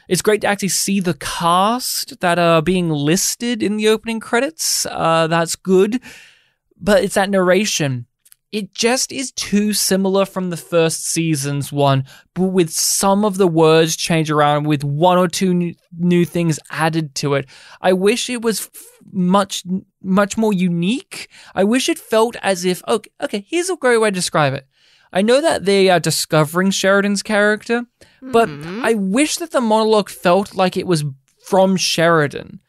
It's great to actually see the cast that are being listed in the opening credits. Uh, that's good. But it's that narration. It just is too similar from the first season's one, but with some of the words changed around, with one or two new, new things added to it. I wish it was much, much more unique. I wish it felt as if, okay, okay, here's a great way to describe it. I know that they are discovering Sheridan's character, but I wish that the monologue felt like it was from Sheridan.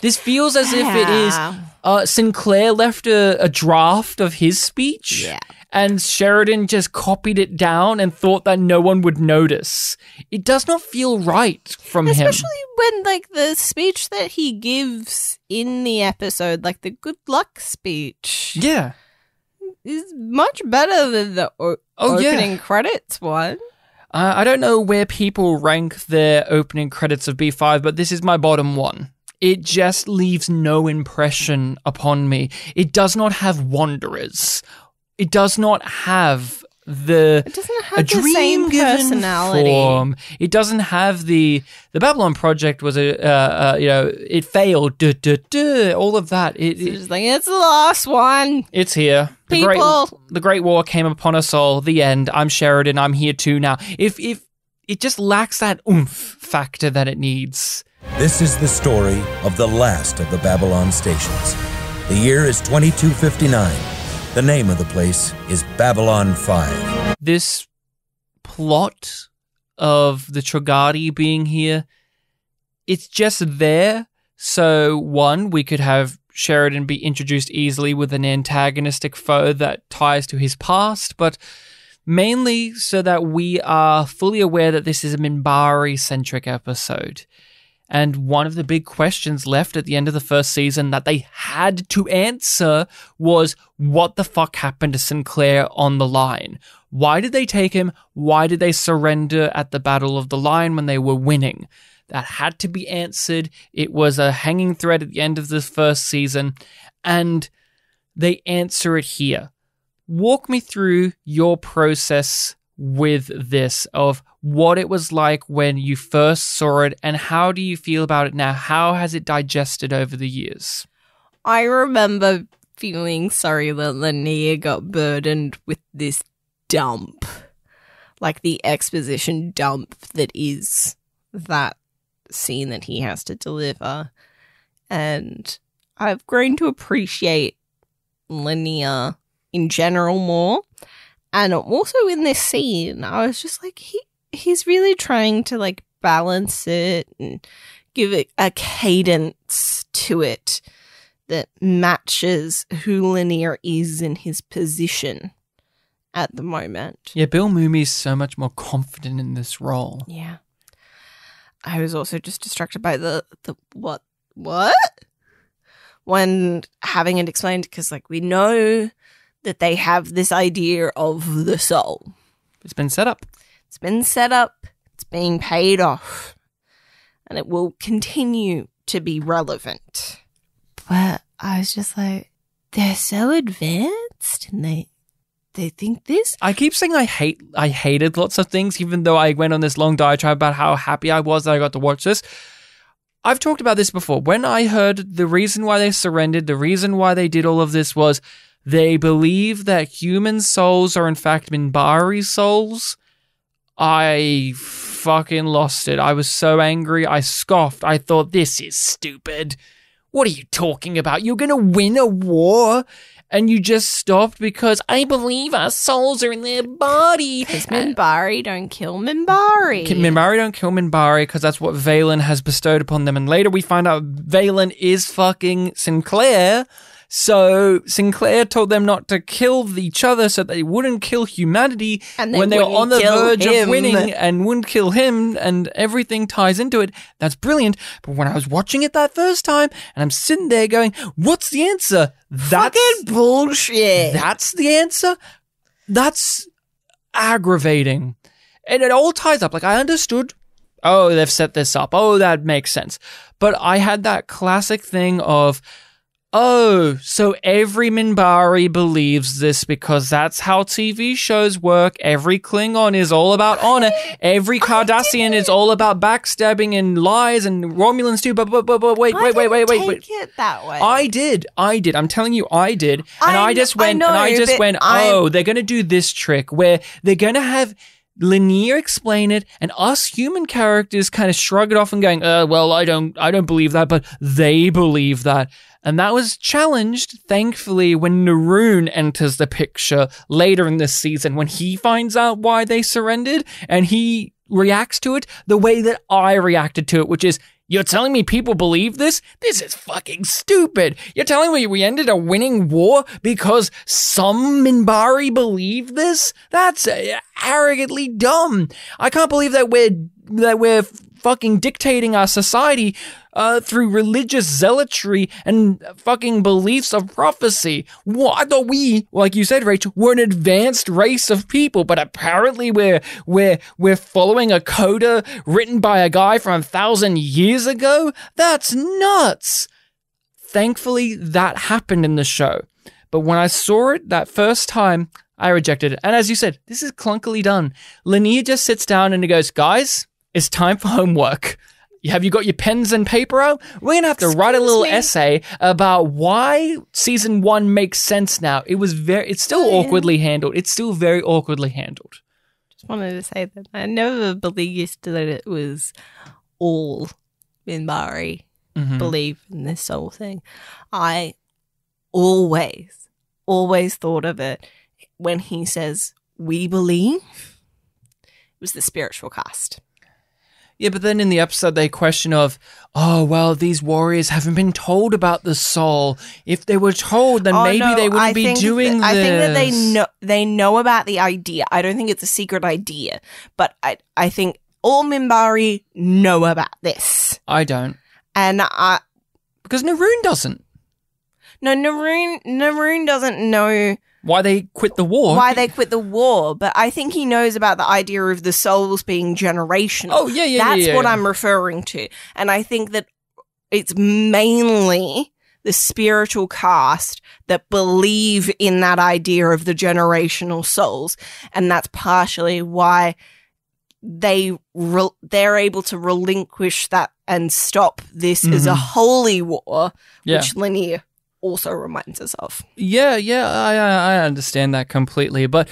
This feels as if it is uh, Sinclair left a, a draft of his speech, Yeah. And Sheridan just copied it down and thought that no one would notice. It does not feel right from him. Especially when, like, the speech that he gives in the episode, like the good luck speech, Yeah. is much better than the o- Oh, yeah. opening credits one. Uh, I don't know where people rank their opening credits of B5, but this is my bottom one. It just leaves no impression upon me. It does not have wanderers. It does not have the It doesn't a have the dream same given personality. form. It doesn't have the the Babylon Project was a uh, uh, you know it failed. Duh, duh, duh, all of that. It, It's it- like, it's the last one. it's here. The great, People. the Great War came upon us all. The end. I'm Sheridan. I'm here too now. If if it just lacks that oomph factor that it needs. This is the story of the last of the Babylon stations. The year is 2259. The name of the place is Babylon 5. This plot of the Trigati being here, it's just there. So one, we could have Sheridan be introduced easily with an antagonistic foe that ties to his past, but mainly so that we are fully aware that this is a Minbari centric episode. And one of the big questions left at the end of the first season that they had to answer was what the fuck happened to Sinclair on the line? Why did they take him? Why did they surrender at the Battle of the Line when they were winning? That had to be answered. It was a hanging thread at the end of this first season, and they answer it here. Walk me through your process with this of what it was like when you first saw it and how do you feel about it now? How has it digested over the years? I remember feeling sorry that Lennier got burdened with this dump. Like the exposition dump that is that scene that he has to deliver. And I've grown to appreciate Lennier in general more. And also in this scene, I was just like, he he's really trying to like balance it and give it a cadence to it that matches who Lennier is in his position at the moment. Yeah, Bill Mumy's so much more confident in this role. Yeah. I was also just distracted by the the what what when having it explained because like we know that they have this idea of the soul. It's been set up. It's been set up. It's being paid off, and it will continue to be relevant. But I was just like, they're so advanced, and they they think this. I keep saying I hate I hated lots of things, even though I went on this long diatribe about how happy I was that I got to watch this. I've talked about this before. When I heard the reason why they surrendered, the reason why they did all of this was they believe that human souls are in fact Minbari souls. I fucking lost it. I was so angry. I scoffed. I thought, this is stupid. What are you talking about? You're going to win a war? And you just stopped because I believe our souls are in their body. Because Minbari don't kill Minbari. Minbari don't kill Minbari because that's what Valen has bestowed upon them. And later we find out Valen is fucking Sinclair. So Sinclair told them not to kill each other so they wouldn't kill humanity And they when they were on the verge him. of winning and wouldn't kill him and everything ties into it. That's brilliant. But when I was watching it that first time and I'm sitting there going, what's the answer? That's Fucking bullshit. that's the answer. That's aggravating. And it all ties up. Like, I understood. Oh, they've set this up. Oh, that makes sense. But I had that classic thing of, oh, so every Minbari believes this because that's how TV shows work. Every Klingon is all about honor. Every oh, Cardassian is all about backstabbing and lies, and Romulans too. But, but, but, but wait, wait, wait, wait, wait, wait. take it that way. I did. I did. I'm telling you, I did. And I I, just I went, and I just went, I'm- oh, they're going to do this trick where they're going to have Lennier explain it and us human characters kind of shrug it off and going, uh, well, I don't, I don't believe that, but they believe that. And that was challenged, thankfully, when Neroon enters the picture later in this season, when he finds out why they surrendered and he reacts to it the way that I reacted to it, which is, you're telling me people believe this? This is fucking stupid. You're telling me we ended a winning war because some Minbari believe this? That's uh, arrogantly dumb. I can't believe that we're that we're fucking dictating our society uh, through religious zealotry and fucking beliefs of prophecy. Well, I thought we, like you said, Rachel, were an advanced race of people, but apparently we're we're we're following a coda written by a guy from a thousand years ago. That's nuts. Thankfully, that happened in the show. But when I saw it that first time, I rejected it. And as you said, this is clunkily done. Lennier just sits down and he goes, Guys, it's time for homework. Have you got your pens and paper out? We're going to have to write a little me. essay about why season one makes sense now. It was very, it's still awkwardly handled. It's still very awkwardly handled. just wanted to say that I never believed that it was all Minbari Mhm. believe in this soul thing. I always, always thought of it when he says, We believe. It was the spiritual caste. Yeah, but then in the episode, they question of, oh, well, these warriors haven't been told about the soul. If they were told, then Oh, maybe no, they wouldn't I be doing that. I think that they know they know about the idea. I don't think it's a secret idea, but I I think all Minbari know about this. I don't. And I Because Neroon doesn't. no Neroon Neroon doesn't know Why they quit the war. why they quit the war, but I think he knows about the idea of the souls being generational. Oh, yeah, yeah, That's yeah, what yeah. I'm referring to. And I think that it's mainly the spiritual caste that believe in that idea of the generational souls. And that's partially why they re- they're able to relinquish that and stop this as a Mhm. holy war, Yeah. which Lennier also reminds us of. Yeah, yeah, I, I understand that completely. But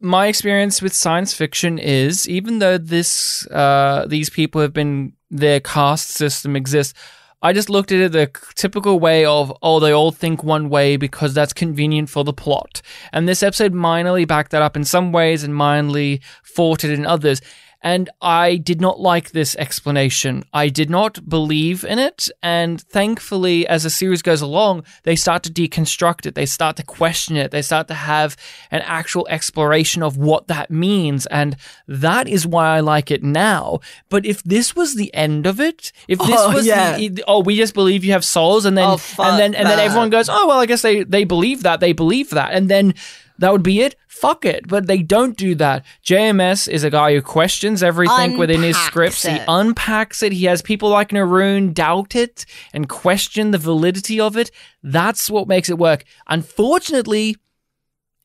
my experience with science fiction is, even though this uh, these people have been their caste system exists, I just looked at it the typical way of oh they all think one way because that's convenient for the plot. And this episode minorly backed that up in some ways and minorly fought it in others. And I did not like this explanation. I did not believe in it. And thankfully, as the series goes along, they start to deconstruct it. They start to question it. They start to have an actual exploration of what that means. And that is why I like it now. But if this was the end of it, if this Oh, was yeah. the, oh, we just believe you have souls and then, Oh, and then, and then everyone goes, oh, well, I guess they, they believe that. They believe that. And then, that would be it. Fuck it. But they don't do that. JMS is a guy who questions everything within his Unpacks scripts. He unpacks it. He has people like Neroon doubt it and question the validity of it. That's what makes it work. Unfortunately,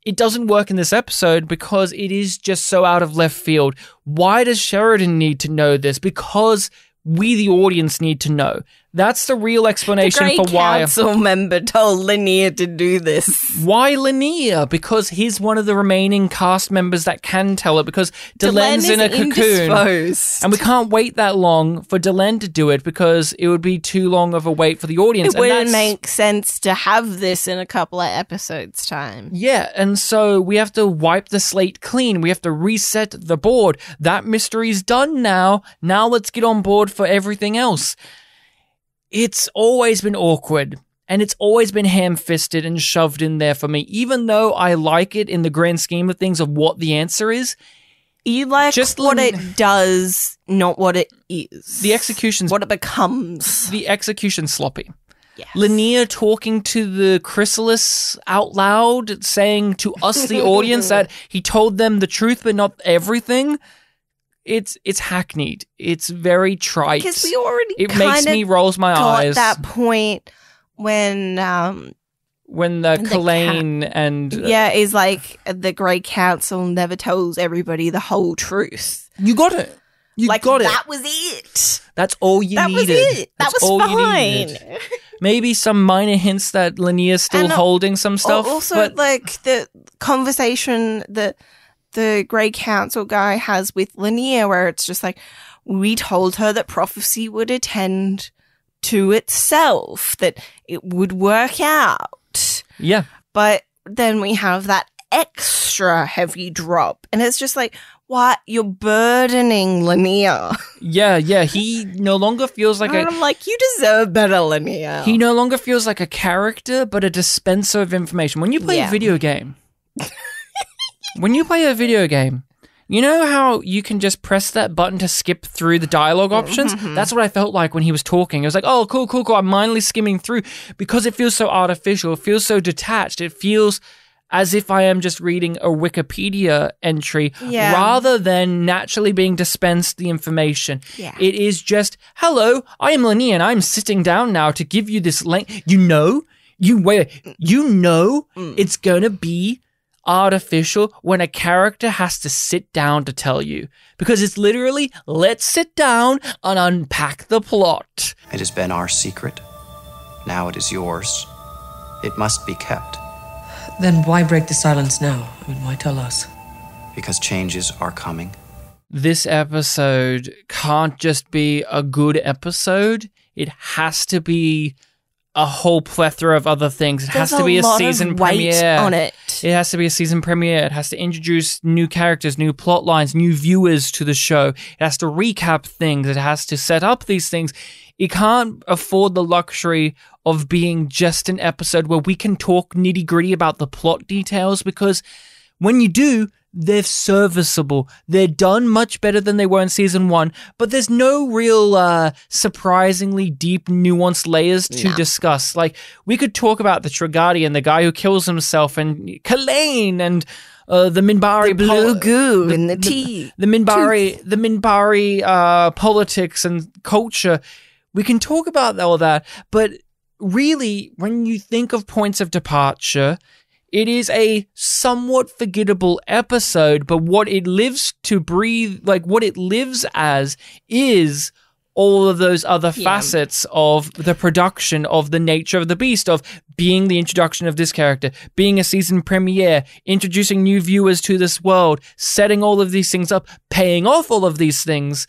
it doesn't work in this episode because it is just so out of left field. Why does Sheridan need to know this? Because we, the audience, need to know. That's the real explanation great for why. council member told Lennier to do this. Why Lennier? Because he's one of the remaining cast members that can tell it. Because Delenn's in a cocoon, indisposed. and we can't wait that long for Delenn to do it because it would be too long of a wait for the audience. It And wouldn't make sense to have this in a couple of episodes' time. Yeah, and so we have to wipe the slate clean. We have to reset the board. That mystery's done now. Now let's get on board for everything else. It's always been awkward and it's always been ham-fisted and shoved in there for me. Even though I like it in the grand scheme of things of what the answer is, You like Just what Lin- it does, not what it is. the execution's what it becomes. the execution sloppy. Lennier talking to the chrysalis out loud, saying to us, the audience, that he told them the truth but not everything. It's it's hackneyed. It's very trite. Because we already it makes me rolls my got eyes that point when um when the Kalain and yeah is like the Grey Council never tells everybody the whole truth. You got it. You like, got it. That was it. That's all you that needed. was it. That That's was all you fine. needed. Maybe some minor hints that Lennier's still And, uh, holding some stuff. Also, but like the conversation that the Grey Council guy has with Lennier, where it's just like, we told her that prophecy would attend to itself, that it would work out. yeah, But then we have that extra heavy drop, and it's just like, what? You're burdening Lennier. yeah, yeah. He no longer feels like and a I'm like, you deserve better, Lennier. He no longer feels like a character, but a dispenser of information. When you play Yeah. a video game, when you play a video game, you know how you can just press that button to skip through the dialogue options? That's what I felt like when he was talking. It was like, oh, cool, cool, cool. I'm mindly skimming through because it feels so artificial. It feels so detached. It feels as if I am just reading a Wikipedia entry Yeah. rather than naturally being dispensed the information. Yeah. It is just, hello, I am Lennier and I'm sitting down now to give you this link. You know, you wait, you know Mm. it's gonna be artificial when a character has to sit down to tell you. Because it's literally, let's sit down and unpack the plot. It has been our secret. Now it is yours. It must be kept Then why break the silence now? I mean, why tell us? because changes are coming. This episode can't just be a good episode. It has to be a whole plethora of other things. It There's has to be a, lot season premiere on it. It has to be a season premiere. It has to introduce new characters, new plot lines, new viewers to the show. It has to recap things. It has to set up these things. It can't afford the luxury of being just an episode where we can talk nitty gritty about the plot details because when you do, they're serviceable. They're done much better than they were in season one, but there's no real uh, surprisingly deep, nuanced layers to No. discuss. Like, we could talk about the Trigati the guy who kills himself and Kalain and uh, the Minbari The blue pol- goo in the tea. the Minbari, the Minbari uh, politics and culture. We can talk about all that, but really, when you think of points of departure, it is a somewhat forgettable episode. But what it lives to breathe, like what it lives as, is all of those other Yeah. facets of the production of the nature of the beast of being the introduction of this character being a season premiere introducing new viewers to this world setting all of these things up paying off all of these things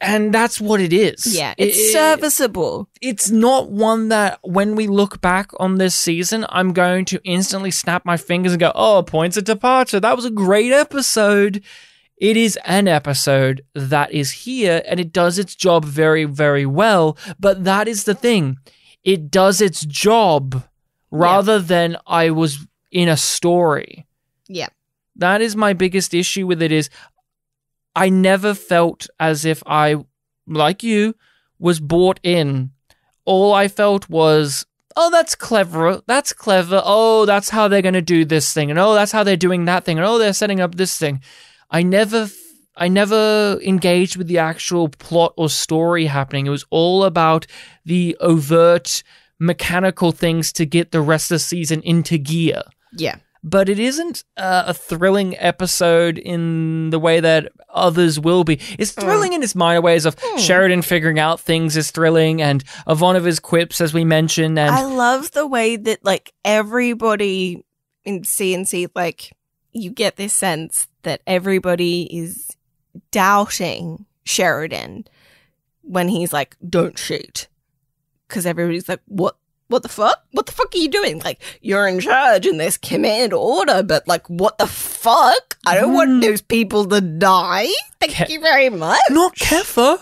and that's what it is Yeah, it's It- serviceable. it's not one that when we look back on this season, I'm going to instantly snap my fingers and go, oh, points of departure. That was a great episode. It is an episode that is here and it does its job very, very well. But that is the thing. It does its job rather than I was in a story. Yeah. That is my biggest issue with it is I never felt as if I, like you, was bought in. All I felt was, oh, that's clever. That's clever. Oh, that's how they're going to do this thing. And oh, that's how they're doing that thing. And oh, they're setting up this thing. I never, I never engaged with the actual plot or story happening. It was all about the overt mechanical things to get the rest of the season into gear Yeah. But it isn't uh, a thrilling episode in the way that others will be. It's thrilling in its minor ways of Sheridan figuring out things is thrilling, and of one of his quips, as we mentioned, and I love the way that like everybody in CNC like you get this sense that everybody is doubting Sheridan when he's like don't shoot. Cuz everybody's like what what the fuck? What the fuck are you doing? Like, you're in charge in this command order, but like, what the fuck? I don't want mm. those people to die. Thank Ke- you very much. not Keffer,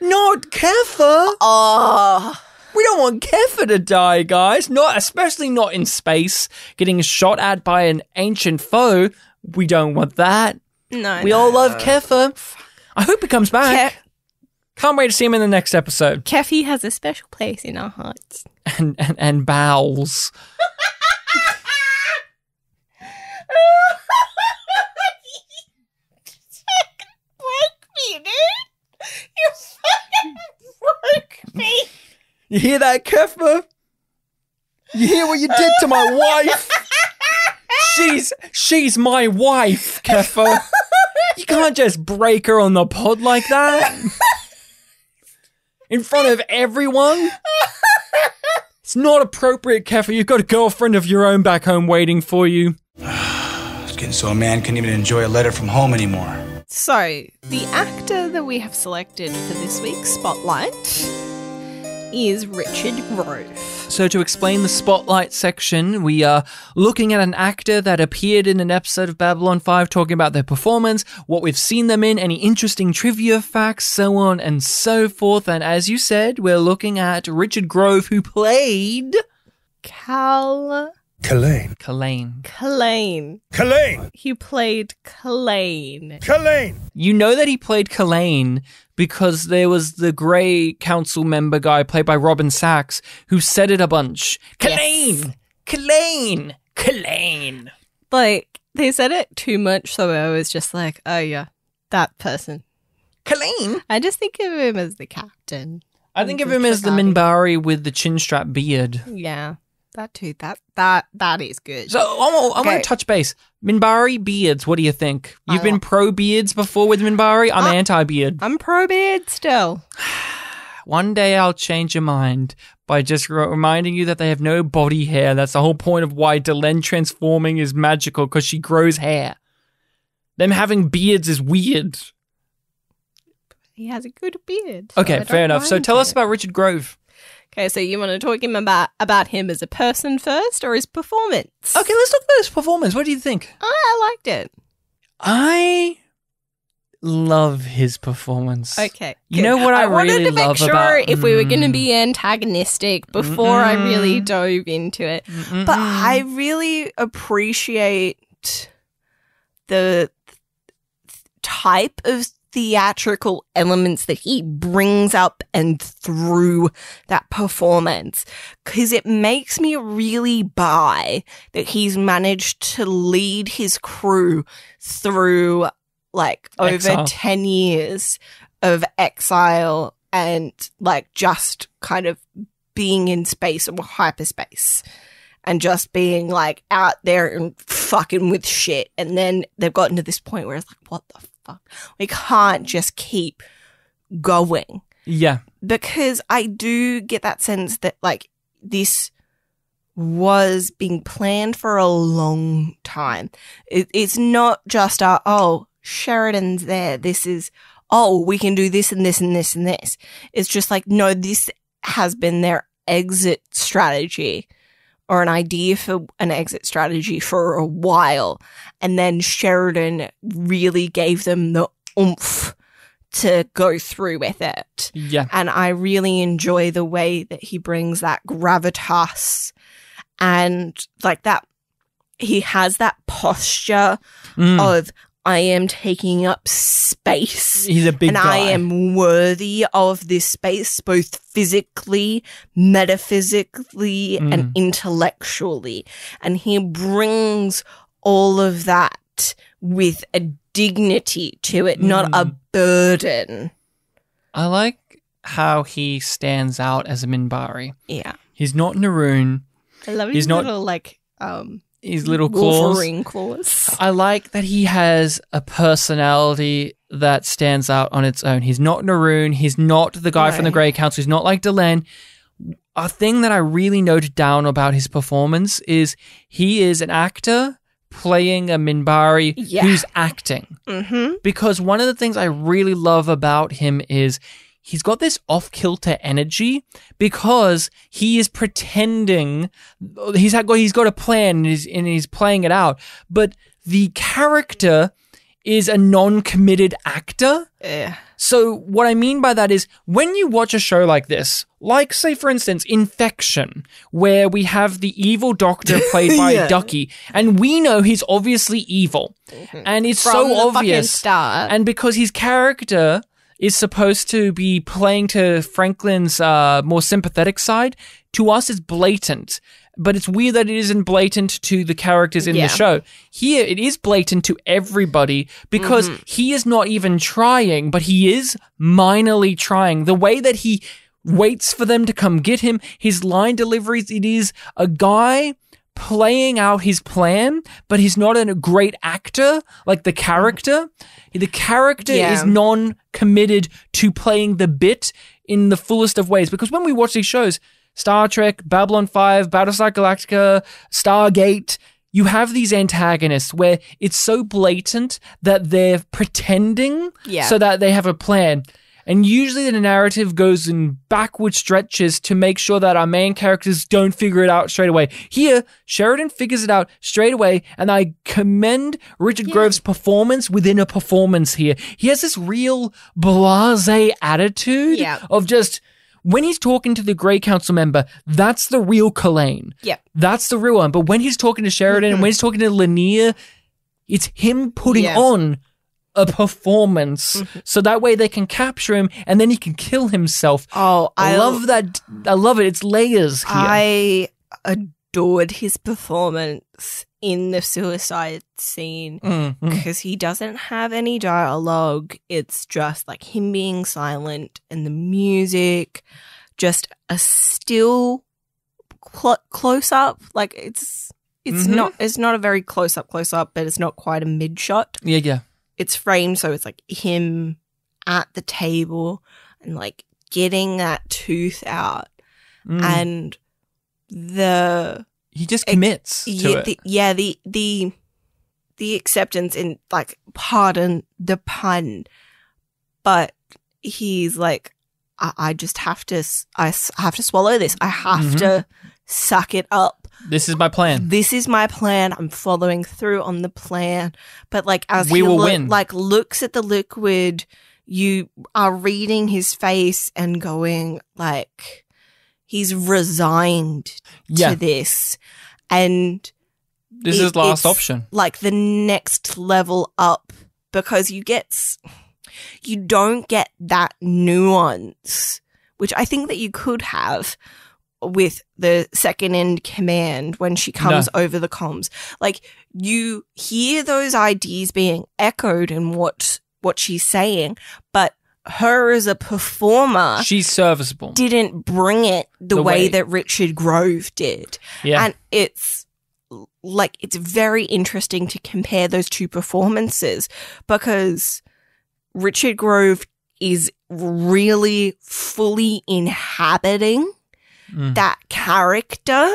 not Keffer. Oh, We don't want Keffer to die, guys. Not especially not in space, getting shot at by an ancient foe. We don't want that. No, We no. all love Keffer. I hope he comes back. Ke- Can't wait to see him in the next episode. Keffer has a special place in our hearts. And and, and bowels. broke me, dude. You fucking broke me. You hear that, Keffer? You hear what you did to my wife? She's she's my wife, Keffer. You can't just break her on the pod like that. In front of everyone. It's not appropriate, Keffer. You've got a girlfriend of your own back home waiting for you. It's getting so a man can't even enjoy a letter from home anymore. So, the actor that we have selected for this week's spotlight is Richard Grove. So, to explain the spotlight section, we are looking at an actor that appeared in an episode of Babylon 5, talking about their performance, what we've seen them in, any interesting trivia facts, so on and so forth. And as you said, we're looking at Richard Grove, who played Cal Kalain. Kalain. Kalain. Kalain. He played Kalain. Kalain. You know that he played Kalain because there was the Grey Council member guy played by Robin Sachs who said it a bunch. Kalain! Kalain! Kalain! Like, they said it too much, so I was just like, oh yeah, that person. Kalain? I just think of him as the captain. I think of him as the Minbari with the chin strap beard. Yeah, that too. That that that is good. So I want, I want Okay. to touch base. Minbari beards, what do you think? You've I been li- pro beards before with Minbari? I'm anti beard. I'm pro beard still. One day I'll change your mind by just re- reminding you that they have no body hair. That's the whole point of why Delenn transforming is magical because she grows hair. Them having beards is weird. He has a good beard. so Okay, fair enough. So tell us about Richard Grove. Okay, so you want to talk him about about him as a person first, or his performance? Okay, let's talk about his performance. What do you think? I, I liked it. I love his performance. Okay, You good. know what I, wanted really to make sure about if we were going to Mm. be antagonistic before I really dove into it, Mm-mm. but I really appreciate the type of theatrical elements that he brings up and through that performance because it makes me really buy that he's managed to lead his crew through like over Exile. 10 years of exile and like just kind of being in space or hyperspace and just being like out there and fucking with shit. And then they've gotten to this point where it's like, what the We can't just keep going Yeah. because I do get that sense that like this was being planned for a long time. It, it's not just a, oh, Sheridan's there. This is, oh, we can do this and this and this and this. It's just like, no, this has been their exit strategy or an idea for an exit strategy for a while. And then Sheridan really gave them the oomph to go through with it. Yeah. And I really enjoy the way that he brings that gravitas and like that. He has that posture Mm. of, I am taking up space. He's a big and guy. I am worthy of this space, both physically, metaphysically, and Mm. intellectually. And he brings all of that with a dignity to it, not a Mm. burden. I like how he stands out as a Minbari. Yeah. He's not Neroon. I love He's his not- little like um His little claws. Wolverine claws. I like that he has a personality that stands out on its own. He's not Neroon. He's not the guy from the Grey Council. He's not like Delenn. A thing that I really noted down about his performance is he is an actor playing a Minbari Yeah. who's acting. Mm-hmm. because one of the things I really love about him is he's got this off kilter energy because he is pretending he's had, he's got a plan and he's, and he's playing it out, but the character is a non-committed actor. Yeah. So what I mean by that is when you watch a show like this, like say for instance Infection, where we have the evil doctor played by Yeah. Ducky, and we know he's obviously evil, and it's. From so obvious. start. And because his character is supposed to be playing to Franklin's uh, more sympathetic side, to us it's blatant. But it's weird that it isn't blatant to the characters in Yeah. the show. Here, it is blatant to everybody because Mm-hmm. he is not even trying, but he is minorly trying. The way that he waits for them to come get him, his line deliveries, it is a guy playing out his plan, but he's not a great actor like the character. The character Yeah. is non committed to playing the bit in the fullest of ways because when we watch these shows, Star Trek, Babylon 5, Battlestar Galactica, Stargate, you have these antagonists where it's so blatant that they're pretending Yeah. so that they have a plan. And usually the narrative goes in backward stretches to make sure that our main characters don't figure it out straight away. Here, Sheridan figures it out straight away, and I commend Richard Grove's performance within a performance here. He has this real blase attitude Yeah. of just when he's talking to the Grey Council member, that's the real Kalain. Yeah. That's the real one. But when he's talking to Sheridan and when he's talking to Lennier, it's him putting Yeah. on a performance so that way they can capture him and then he can kill himself. Oh, I, I love that. I love it. It's layers here. I adored his performance in the suicide scene Mm, mm. because he doesn't have any dialogue. It's just like him being silent and the music, just a still cl- close up. Like it's it's Mhm. not it's not a very close up close up, but it's not quite a mid shot. Yeah, yeah. It's framed so it's like him at the table and like getting that tooth out Mm. and the he just commits to yeah, it. The, yeah, the the the acceptance in like pardon the pun, but he's like, I, I just have to, I have to swallow this. I have Mhm. to suck it up. This is my plan. This is my plan. I'm following through on the plan. But like as We he will loo- win. like looks at the liquid, you are reading his face and going like he's resigned Yeah. to this. And This it- is last option. Like the next level up because you get you don't get that nuance, which I think that you could have with the second in command when she comes over the comms. Like you hear those ideas being echoed in what what she's saying, but her as a performer She's serviceable. didn't bring it the, The way, way- that Richard Grove did. Yeah. And it's like it's very interesting to compare those two performances because Richard Grove is really fully inhabiting Mm. that character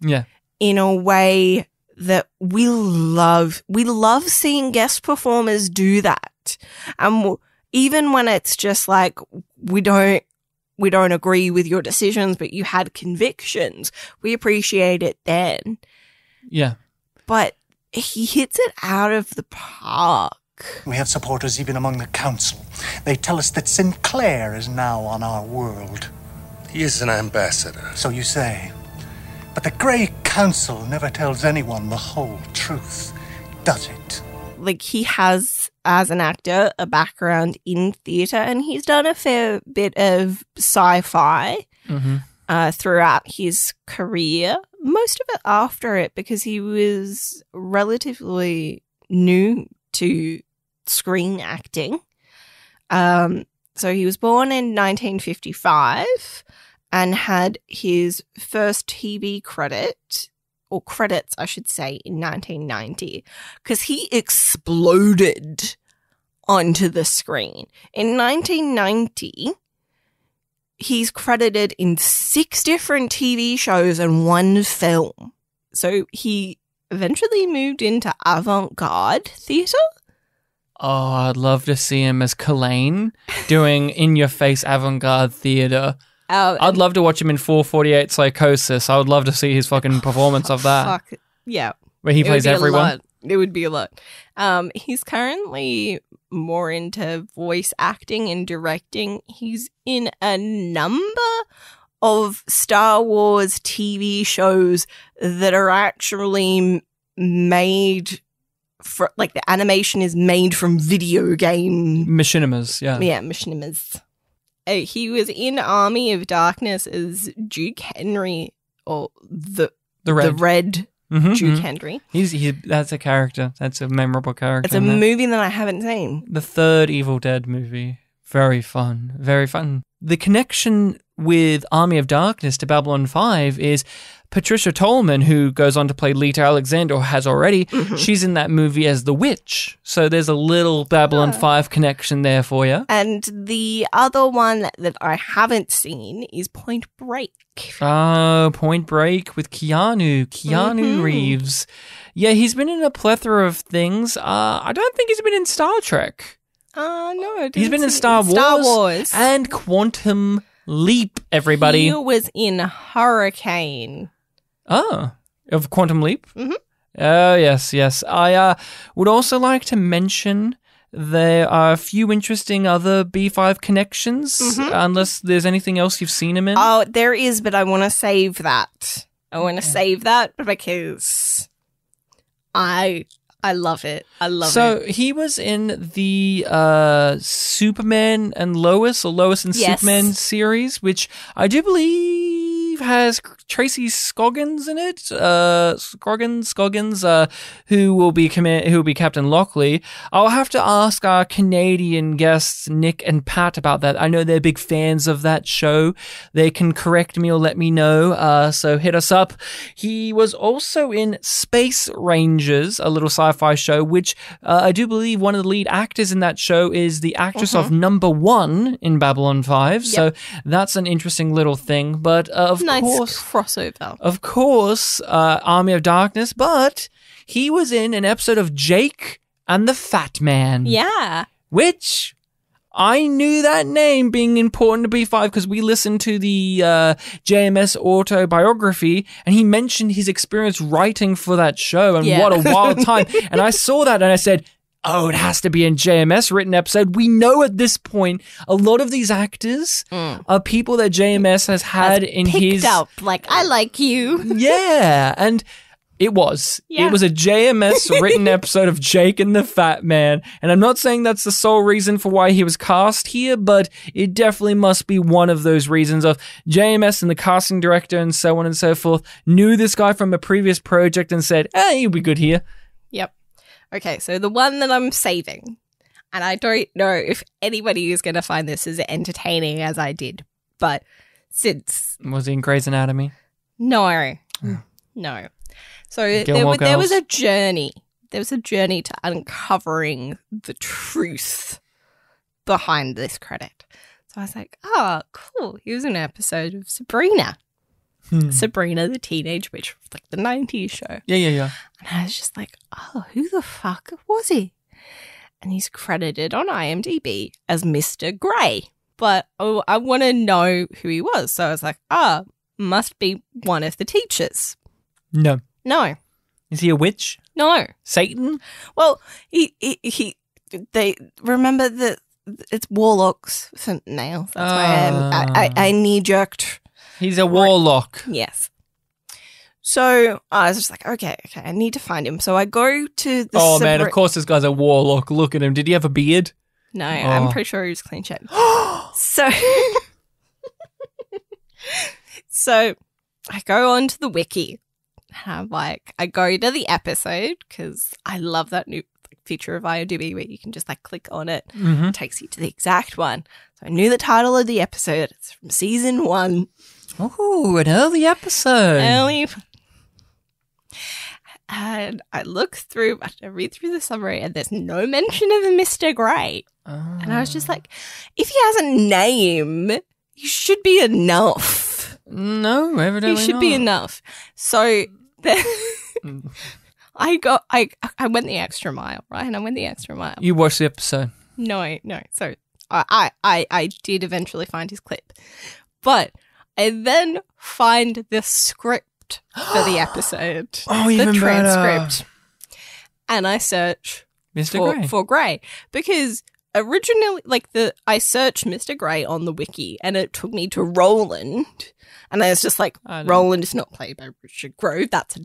Yeah. in a way that we love. We love seeing guest performers do that. And w- even when it's just like, we don't, we don't agree with your decisions, but you had convictions, we appreciate it then. Yeah. But he hits it out of the park. We have supporters even among the council. They tell us that Sinclair is now on our world. He is an ambassador. So you say. But the Grey Council never tells anyone the whole truth, does it? like he has as an actor a background in theater and he's done a fair bit of sci-fi Mm-hmm. uh, throughout his career most of it after it because he was relatively new to screen acting um, so he was born in 1955 and had his first tv credit or credits i should say in 1990 because he exploded onto the screen. In 1990, he's credited in six different TV shows and one film. So he eventually moved into avant garde theatre. Oh, I'd love to see him as Kalain doing in your face avant garde theater. Oh, I'd love to watch him in 448 Psychosis. I would love to see his fucking performance of that. Fuck. Yeah. Where he It plays everyone. It would be a lot. Um, he's currently more into voice acting and directing. He's in a number of Star Wars TV shows that are actually made for like the animation is made from video game Machinimas, yeah. yeah, machinimas. Uh, he was in Army of Darkness as Duke Henry or the The Red. Red Mhm, Duke mhm. Henry. He's he. That's a character. That's a memorable character. It's a that. movie that I haven't seen. the third Evil Dead movie. Very fun. Very fun. The connection with Army of Darkness to Babylon 5 is Patricia Tallman, who goes on to play Lyta Alexander, has already. Mm-hmm. She's in that movie as the witch. So there's a little Babylon 5 connection there for you. And the other one that I haven't seen is Point Break. Oh, Point Break with Keanu. Keanu Mhm. Reeves. Yeah, he's been in a plethora of things. Uh, I don't think he's been in Star Trek. Uh, no, I He's been in Star Wars, Star Wars. and Quantum Leap, everybody. He was in Hurricane. Oh, of Quantum Leap? Mhm. Oh, yes, yes. I uh, would also like to mention there are a few interesting other B5 connections, Mhm. unless there's anything else you've seen him in. Oh, there is, but I want to save that. I want to save that because I I love it. I love so it. So he was in the uh, Superman and Lois, or Lois and Yes. Superman series, which I do believe has Tracy Scoggins in it. Uh, Scoggins, Scoggins, uh, who will be who will be Captain Lockley. I'll have to ask our Canadian guests Nick and Pat about that. I know they're big fans of that show. They can correct me or let me know. Uh, so hit us up. He was also in Space Rangers, a little sci-fi show, which uh, I do believe one of the lead actors in that show is the actress of Mhm. Number One in Babylon Five. So that's an interesting little thing. But uh, of nice course, crossover. of course, uh, Army of Darkness. But he was in an episode of Jake and the Fat Man. Yeah. Which I knew that name being important to B5 because we listened to the uh, JMS autobiography and he mentioned his experience writing for that show and Yeah. what a wild time. and I saw that and I said, Oh, it has to be a JMS written episode. We know at this point a lot of these actors hmm. are people that JMS has had in Picked his up like I like you. yeah, and it was. Yeah. It was a JMS written episode of Jake and the Fat Man. And I'm not saying that's the sole reason for why he was cast here, but it definitely must be one of those reasons of JMS and the casting director and so on and so forth knew this guy from a previous project and said, hey, he'll be good here. Okay, so the one that I'm saving, and I don't know if anybody is going to find this as entertaining as I did, but since Was he in Grey's Anatomy? no, oh. no, so there, Gilmore there was a journey. There was a journey to uncovering the truth behind this credit. So I was like, oh, cool. He Here's an episode of Sabrina. Hmm. Sabrina the Teenage Witch, like the 90s show. Yeah, yeah, yeah. And I was just like, oh, who the fuck was he? And he's credited on IMDb as Mr. Grey. But oh, I want to know who he was. So I was like, ah, must be one of the teachers. No. No, Is he a witch? no. Satan? Well, he, he, he they remember that it's warlocks for nails. That's why I, I, I, I knee jerked. He's a warlock. Yes. So I was just like, okay, okay, I need to find him. So I go to the. oh, man, of course this guy's a warlock. Look at him. Did he have a beard? No, I'm Oh. pretty sure he was clean shaven. so, so I go onto the wiki. And I'm like, I go to the episode because I love that new feature of IMDb where you can just like click on it. Mhm. It takes you to the exact one. So I knew the title of the episode. It's from season one. Oh, an early episode. Early. And I look through, I read through the summary, and there's no mention of Mr. Grey. And I was just like, if he has a name, he should be enough. No, evidently He should be enough. So then I got, I, I went the extra mile, right? And I went the extra mile. You watched the episode. No, no. So I, I, I did eventually find his clip, but I then find the script for the episode, Oh, the even better. transcript, and I search Mr. for, Grey. for Grey because originally, like the I searched Mr. Grey on the wiki and it took me to Roland, and I was just like, Roland is not played by Richard Grove. That's a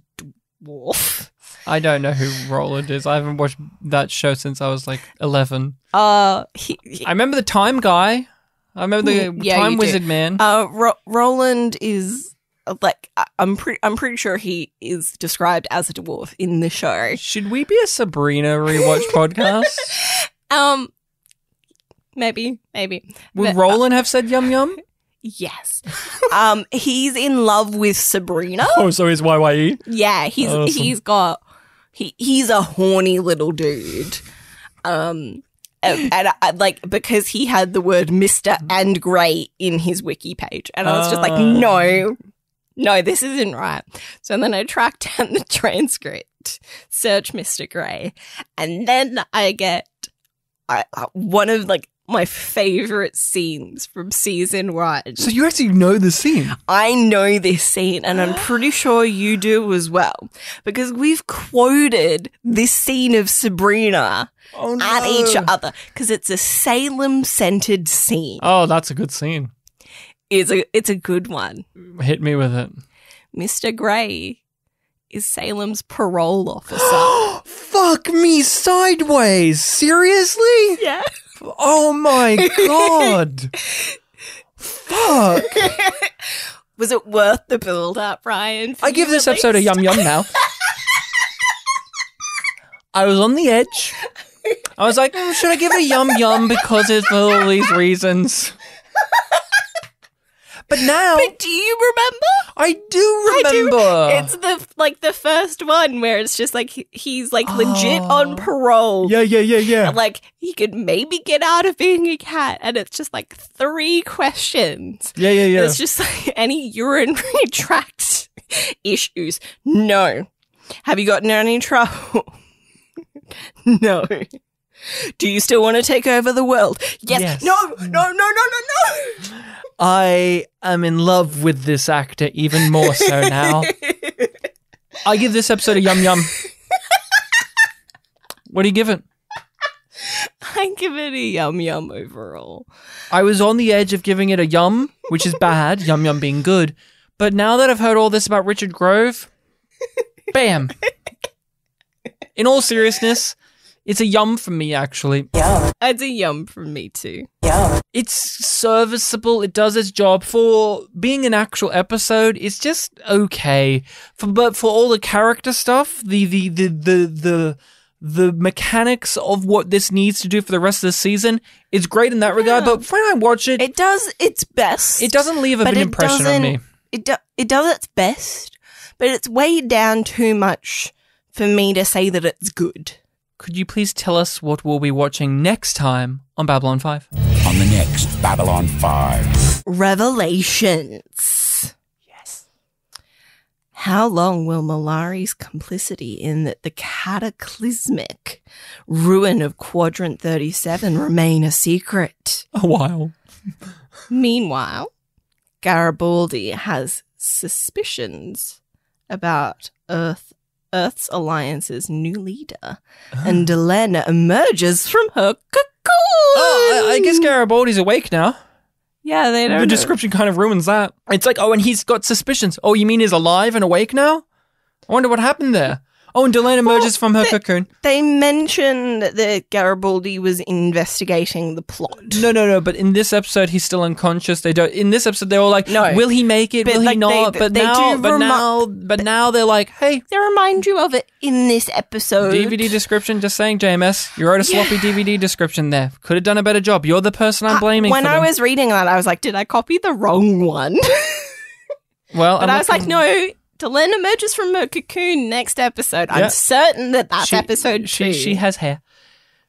dwarf. I don't know who Roland is. I haven't watched that show since I was like 11. Uh, he, he- I remember the time guy. I remember the Yeah, time wizard man. Uh, Ro- Roland is uh, like I'm pretty. I'm pretty sure he is described as a dwarf in the show. Should we be a Sabrina rewatch podcast? Um, maybe, maybe. Would But, uh, Roland have said yum yum? yes. um, he's in love with Sabrina. Oh, so is YYE? Yeah, he's Awesome. he's got he he's a horny little dude. Um and, and I, like because he had the word Mister and Grey in his wiki page, and I was just like, Ah. no, no, this isn't right. So then I tracked down the transcript, search Mister Grey, and then I get I, uh, one of like my favorite scenes from season one. So you actually know the scene? I know this scene, and I'm pretty sure you do as well, because we've quoted this scene of Sabrina oh, at each other, because it's a Salem-centered scene. Oh, that's a good scene. It's a it's a good one. Hit me with it. Mr. Grey is Salem's parole officer. Fuck me sideways. Seriously? yeah. Oh my god. Fuck. Was it worth the build up, Ryan? I give this episode a yum yum now. I was on the edge. I was like, "Mm, should I give it a yum yum because it's for all these reasons? But now But do you remember? I do I do. remember. It's the like the first one where it's just like he- he's like legit on oh. parole. yeah, yeah, yeah, yeah. And, like he could maybe get out of being a cat, and it's just like three questions. Yeah, yeah, yeah. It's just like any urinary tract issues. No. Have you gotten any trouble? no. Do you still want to take over the world? Yes. Yes. No. No. No. No. No. No. I am in love with this actor even more so now. I give this episode a yum yum. What do you give it? I give it a yum yum overall. I was on the edge of giving it a yum, which is bad, yum yum being good. But now that I've heard all this about Richard Grove, bam. In all seriousness, it's a yum for me, actually. It's a yum from me too. It's serviceable. It does its job. For being an actual episode, it's just okay. For, but for all the character stuff, the, the, the, the, the, the mechanics of what this needs to do for the rest of the season, it's great in that regard. But when I watch it, It does its best. it doesn't leave a but big it impression on doesn't- me. It do- it does its best, but it's weighed down too much for me to say that it's good. Could you please tell us what we'll be watching next time on Babylon 5? On the next Babylon 5. Revelations. Yes. How long will Mollari's complicity in the, the cataclysmic ruin of Quadrant 37 remain a secret? A while. Meanwhile, Garibaldi has suspicions about Earth Earth's alliance's new leader, ah. and Delenn emerges from her cocoon. Oh, I, I guess Garibaldi's awake now. Yeah, they don't. The description kind of ruins that. It's like, oh, and he's got suspicions. Oh, you mean he's alive and awake now? I wonder what happened there. Oh, and Delenn emerges from her cocoon. They mentioned that Garibaldi was investigating the plot. No, no, no. But in this episode, he's still unconscious. They don't. In this episode, they're all like, No. will he make it? Will he like, they- not?" but they now, but remi- now, but now they're like, "Hey, They remind you of it in this episode. DVD description." Just saying, JMS, you wrote a sloppy DVD description there. Could have done a better job. You're the person I'm blaming. when I them. was reading that, I was like, did I copy the wrong one? well, but I'm I was like, looking- no. Delenn emerges from her cocoon next episode. Yeah. I'm certain that that's She- episode she, two. She has hair.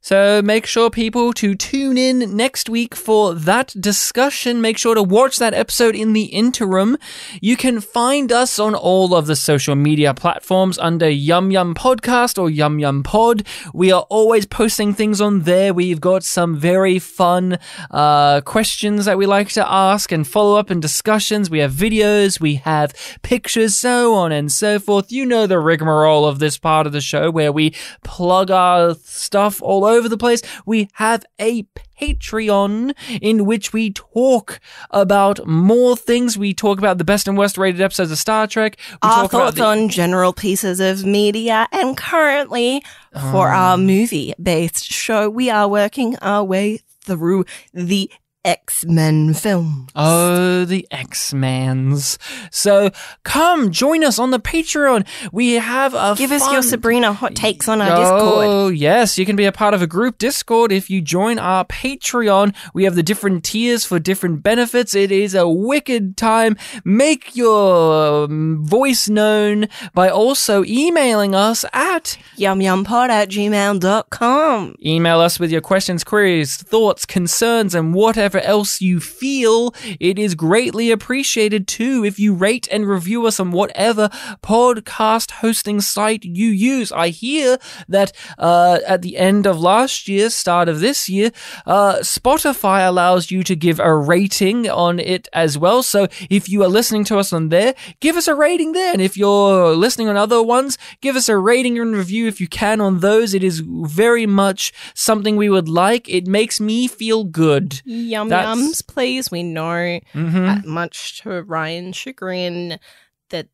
So make sure people to tune in next week for that discussion. Make sure to watch that episode in the interim. You can find us on all of the social media platforms under Yum Yum Podcast or Yum Yum Pod. We are always posting things on there. We've got some very fun uh, questions that we like to ask and follow up and discussions. We have videos, we have pictures, so on and so forth. You know the rigmarole of this part of the show where we plug our stuff all over the place. We have a Patreon in which we talk about more things. We talk about the best and worst rated episodes of Star Trek. We Our thoughts the- on general pieces of media, and currently for our Um. movie based show, we are working our way through the X Men film. Oh, the X-Mans. So come join us on the Patreon. We have a Give us your Sabrina hot takes on our Discord. Oh, yes. You can be a part of a group Discord if you join our Patreon. We have the different tiers for different benefits. It is a wicked time. Make your um, voice known by also emailing us at yumyumpod at gmail.com. Email us with your questions, queries, thoughts, concerns, and whatever else you feel. It is greatly appreciated too if you rate and review us on whatever podcast hosting site you use. I hear that uh, at the end of last year, start of this year, uh, Spotify allows you to give a rating on it as well. So if you are listening to us on there, give us a rating there. And if you're listening on other ones, give us a rating and review if you can on those. It is very much something we would like. It makes me feel good. Yum That's- yums, please. We know, Mhm. uh, much to Ryan's chagrin, that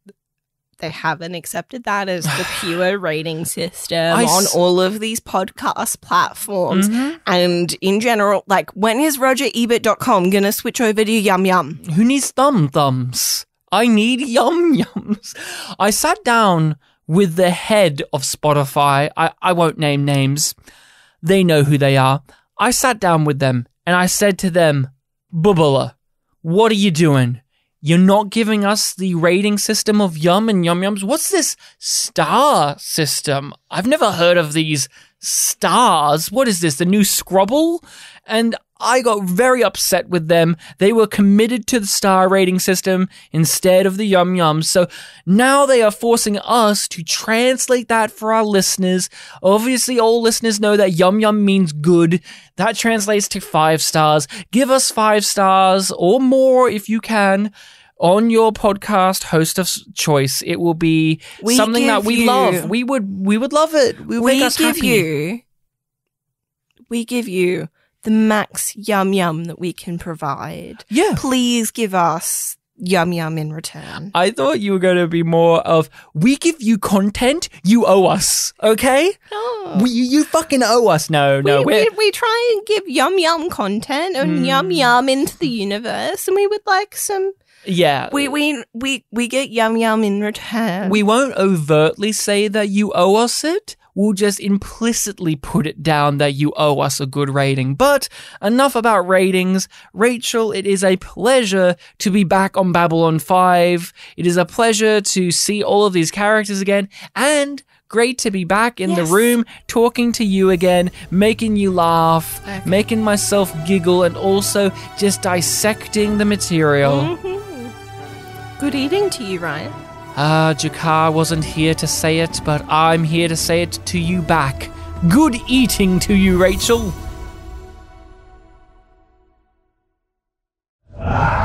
they haven't accepted that as the pure rating system on all of these podcast platforms. Mhm. And in general, like, when is RogerEbert.com going to switch over to Yum Yum? Who needs thumb thumbs? I need yum yums. I sat down with the head of Spotify. I, I won't name names. They know who they are. I sat down with them and I said to them, Bubbler, what are you doing? You're not giving us the rating system of yum and yum yums. What's this star system? I've never heard of these stars. What is this? The new Scrubble? And I got very upset with them. They were committed to the star rating system instead of the yum yums. So now they are forcing us to translate that for our listeners. Obviously, all listeners know that yum yum means good. That translates to five stars. Give us five stars or more if you can. On your podcast host of choice, it will be We something that we you- love. We would, we would love it. We, would we give happy. you we give you the max yum yum that we can provide. Yeah. Please give us yum yum in return. I thought you were going to be more of we give you content, you owe us, okay? No. We, you, you fucking owe us. No, no, we, we, we try and give yum yum content and Mm. yum yum into the universe, and we would like some. yeah. We we we we get yum yum in return. we won't overtly say that you owe us it. We'll just implicitly put it down that you owe us a good rating. But enough about ratings. Rachel, it is a pleasure to be back on Babylon 5. It is a pleasure to see all of these characters again and great to be back in the room talking to you again, making you laugh, Okay. making myself giggle and also just dissecting the material. Mhm. Good evening to you, Ryan. Ah, G'Kar wasn't here to say it, but I'm here to say it to you back. Good eating to you, Rachel. Kelly.